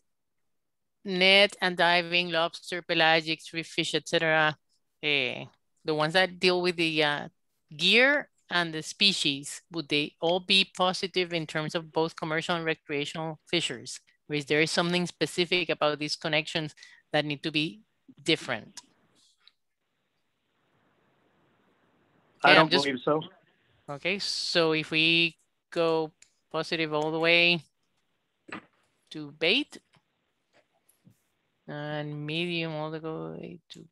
net and diving, lobster, pelagic, reef fish, etc., eh, the ones that deal with the uh, gear and the species, would they all be positive in terms of both commercial and recreational fishers? Or is there something specific about these connections that need to be different? I I'm don't just- believe so. Okay, so if we go positive all the way to bait and medium all the way to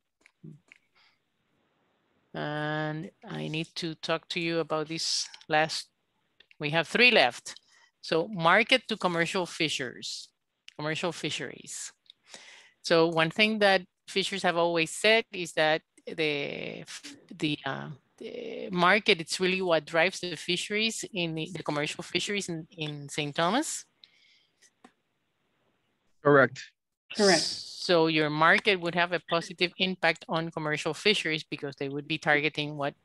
and I need to talk to you about this last we have three left. So market to commercial fishers, commercial fisheries. So one thing that fishers have always said is that the the uh, the market, it's really what drives the fisheries in the, the commercial fisheries in, in St. Thomas. Correct. Correct. So your market would have a positive impact on commercial fisheries because they would be targeting what's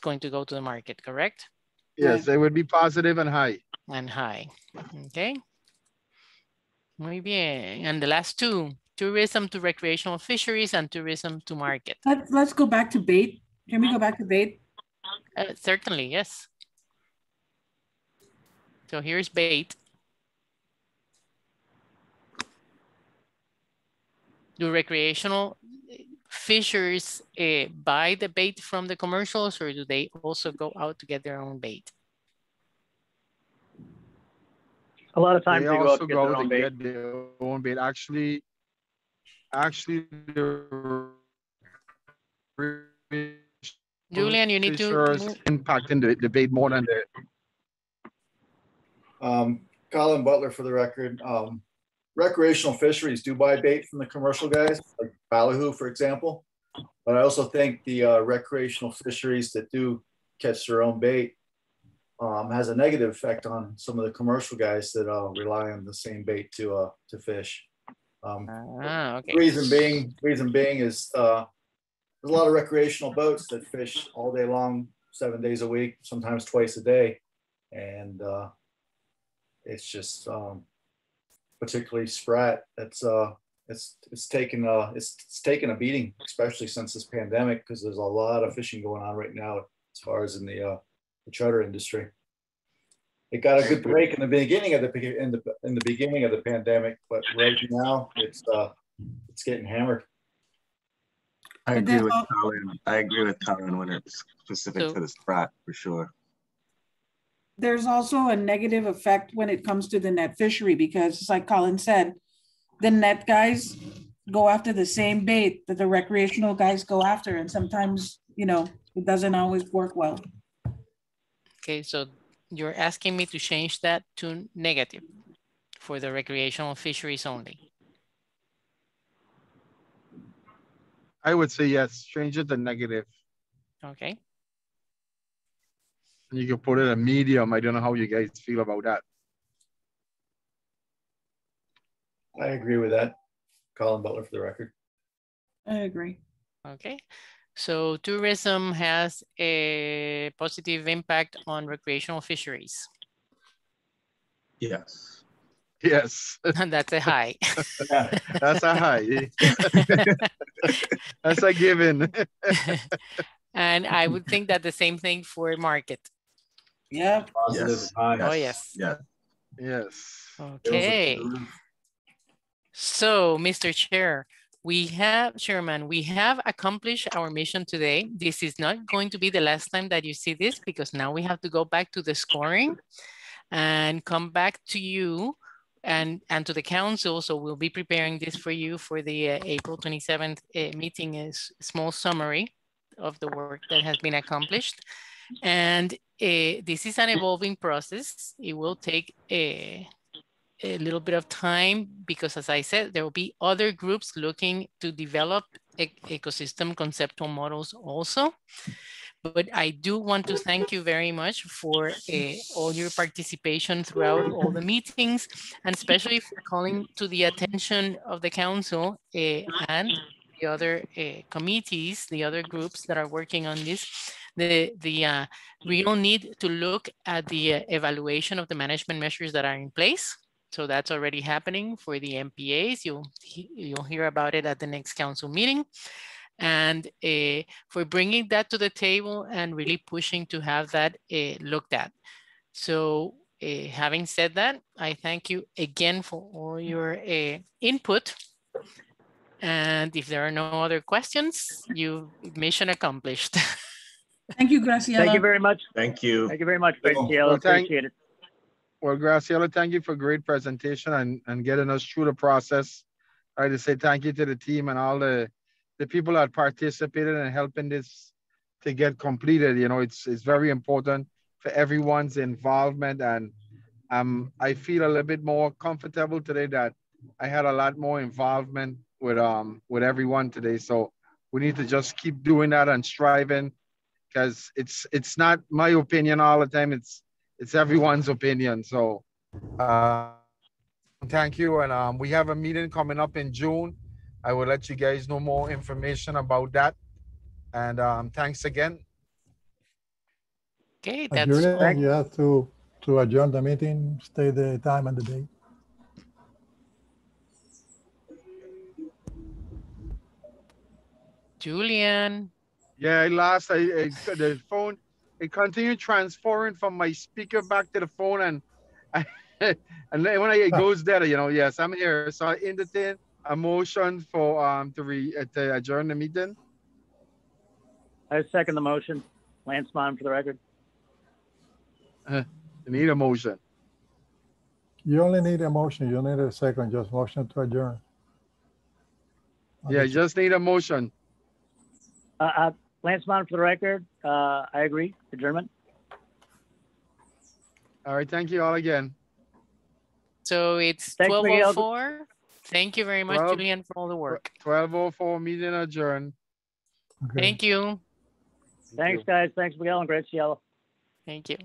going to go to the market, correct? Yes, they would be positive and high. And high, okay? Muy bien. And the last two, tourism to recreational fisheries and tourism to market. Let's, let's go back to bait. Can we go back to bait? Uh, certainly, yes. So here's bait. Do recreational fishers uh, buy the bait from the commercials or do they also go out to get their own bait? A lot of times They they, go out also to get go their to own bait. get their own bait. Actually, actually, the Julian, you need to fishers move- impacting the, debate more than the Um, Colin Butler for the record. Um, recreational fisheries do buy bait from the commercial guys, like Ballyhoo, for example. But I also think the uh, recreational fisheries that do catch their own bait um, has a negative effect on some of the commercial guys that uh, rely on the same bait to uh, to fish. Um, Ah, okay. reason being, reason being is uh, there's a lot of recreational boats that fish all day long, seven days a week, sometimes twice a day, and uh, it's just um, particularly sprat. It's uh, it's it's taken uh, it's, it's taken a beating, especially since this pandemic, because there's a lot of fishing going on right now as far as in the uh, the charter industry. It got a good break in the beginning of the in the in the beginning of the pandemic, but right now it's uh, it's getting hammered. I agree with al- Colin. I agree with Colin when it's specific So- to the sprat for sure. There's also a negative effect when it comes to the net fishery because like Colin said, the net guys go after the same bait that the recreational guys go after. And sometimes, you know, it doesn't always work well. Okay, so you're asking me to change that to negative for the recreational fisheries only. I would say yes, change it to negative. Okay, And you can put it a medium. I don't know how you guys feel about that. I agree with that. Colin Butler for the record. I agree. Okay, so tourism has a positive impact on recreational fisheries. Yes. Yes, And that's a high. that's a high. That's a given. And I would think that the same thing for market. Yeah. Positive, Yes. high. Oh, yes. Yeah. Yes. Okay. So, Mr. Chair, we have, Chairman, we have accomplished our mission today. This is not going to be the last time that you see this because now we have to go back to the scoring and come back to you and, and to the council. So we'll be preparing this for you for the uh, April 27th uh, meeting is small summary of the work that has been accomplished. And uh, this is an evolving process. It will take a, a little bit of time because as I said, there will be other groups looking to develop ecosystem conceptual models also. But I do want to thank you very much for uh, all your participation throughout all the meetings and especially for calling to the attention of the council uh, and the other uh, committees, the other groups that are working on this, the, the uh, real need to look at the uh, evaluation of the management measures that are in place. So that's already happening for the MPAs. You'll, you'll hear about it at the next council meeting. And uh, for bringing that to the table and really pushing to have that uh, looked at. So uh, having said that, I thank you again for all your uh, input. And if there are no other questions, you mission accomplished. Thank you, Graciela. Thank you very much. Thank you. Thank you very much, Well, Graciela. thank- Appreciate it. Well, Graciela, thank you for a great presentation and, and getting us through the process. I'd like to say thank you to the team and all the, the people that participated in helping this to get completed. You know, it's, it's very important for everyone's involvement and um, I feel a little bit more comfortable today that I had a lot more involvement with, um, with everyone today. So we need to just keep doing that and striving because it's, it's not my opinion all the time. It's, it's everyone's opinion. So, uh, thank you. And um, we have a meeting coming up in June. I will let you guys know more information about that. And um, thanks again. Okay, that's Julia, all. you have to, to adjourn the meeting, stay the time and the date. Julian. Yeah, I lost. I, I the phone. It continued transferring from my speaker back to the phone, and and then when I, it goes there, you know, yes, I'm here. So I entertain a motion for um to re uh, to adjourn the meeting. I second the motion. Lance Mon for the record. I need a motion. You only need a motion, you need a second, just motion to adjourn. Yeah, just need a motion. Uh, uh, Lance Mon for the record. Uh, I agree. Adjournment. All right, thank you all again. So it's Thanks, Miguel. 1204. Thank you very much, Well, Julian, for all the work. Twelve oh four meeting adjourned. Okay. Thank you. Thanks, guys. Thanks, Miguel and Graciela. Thank you.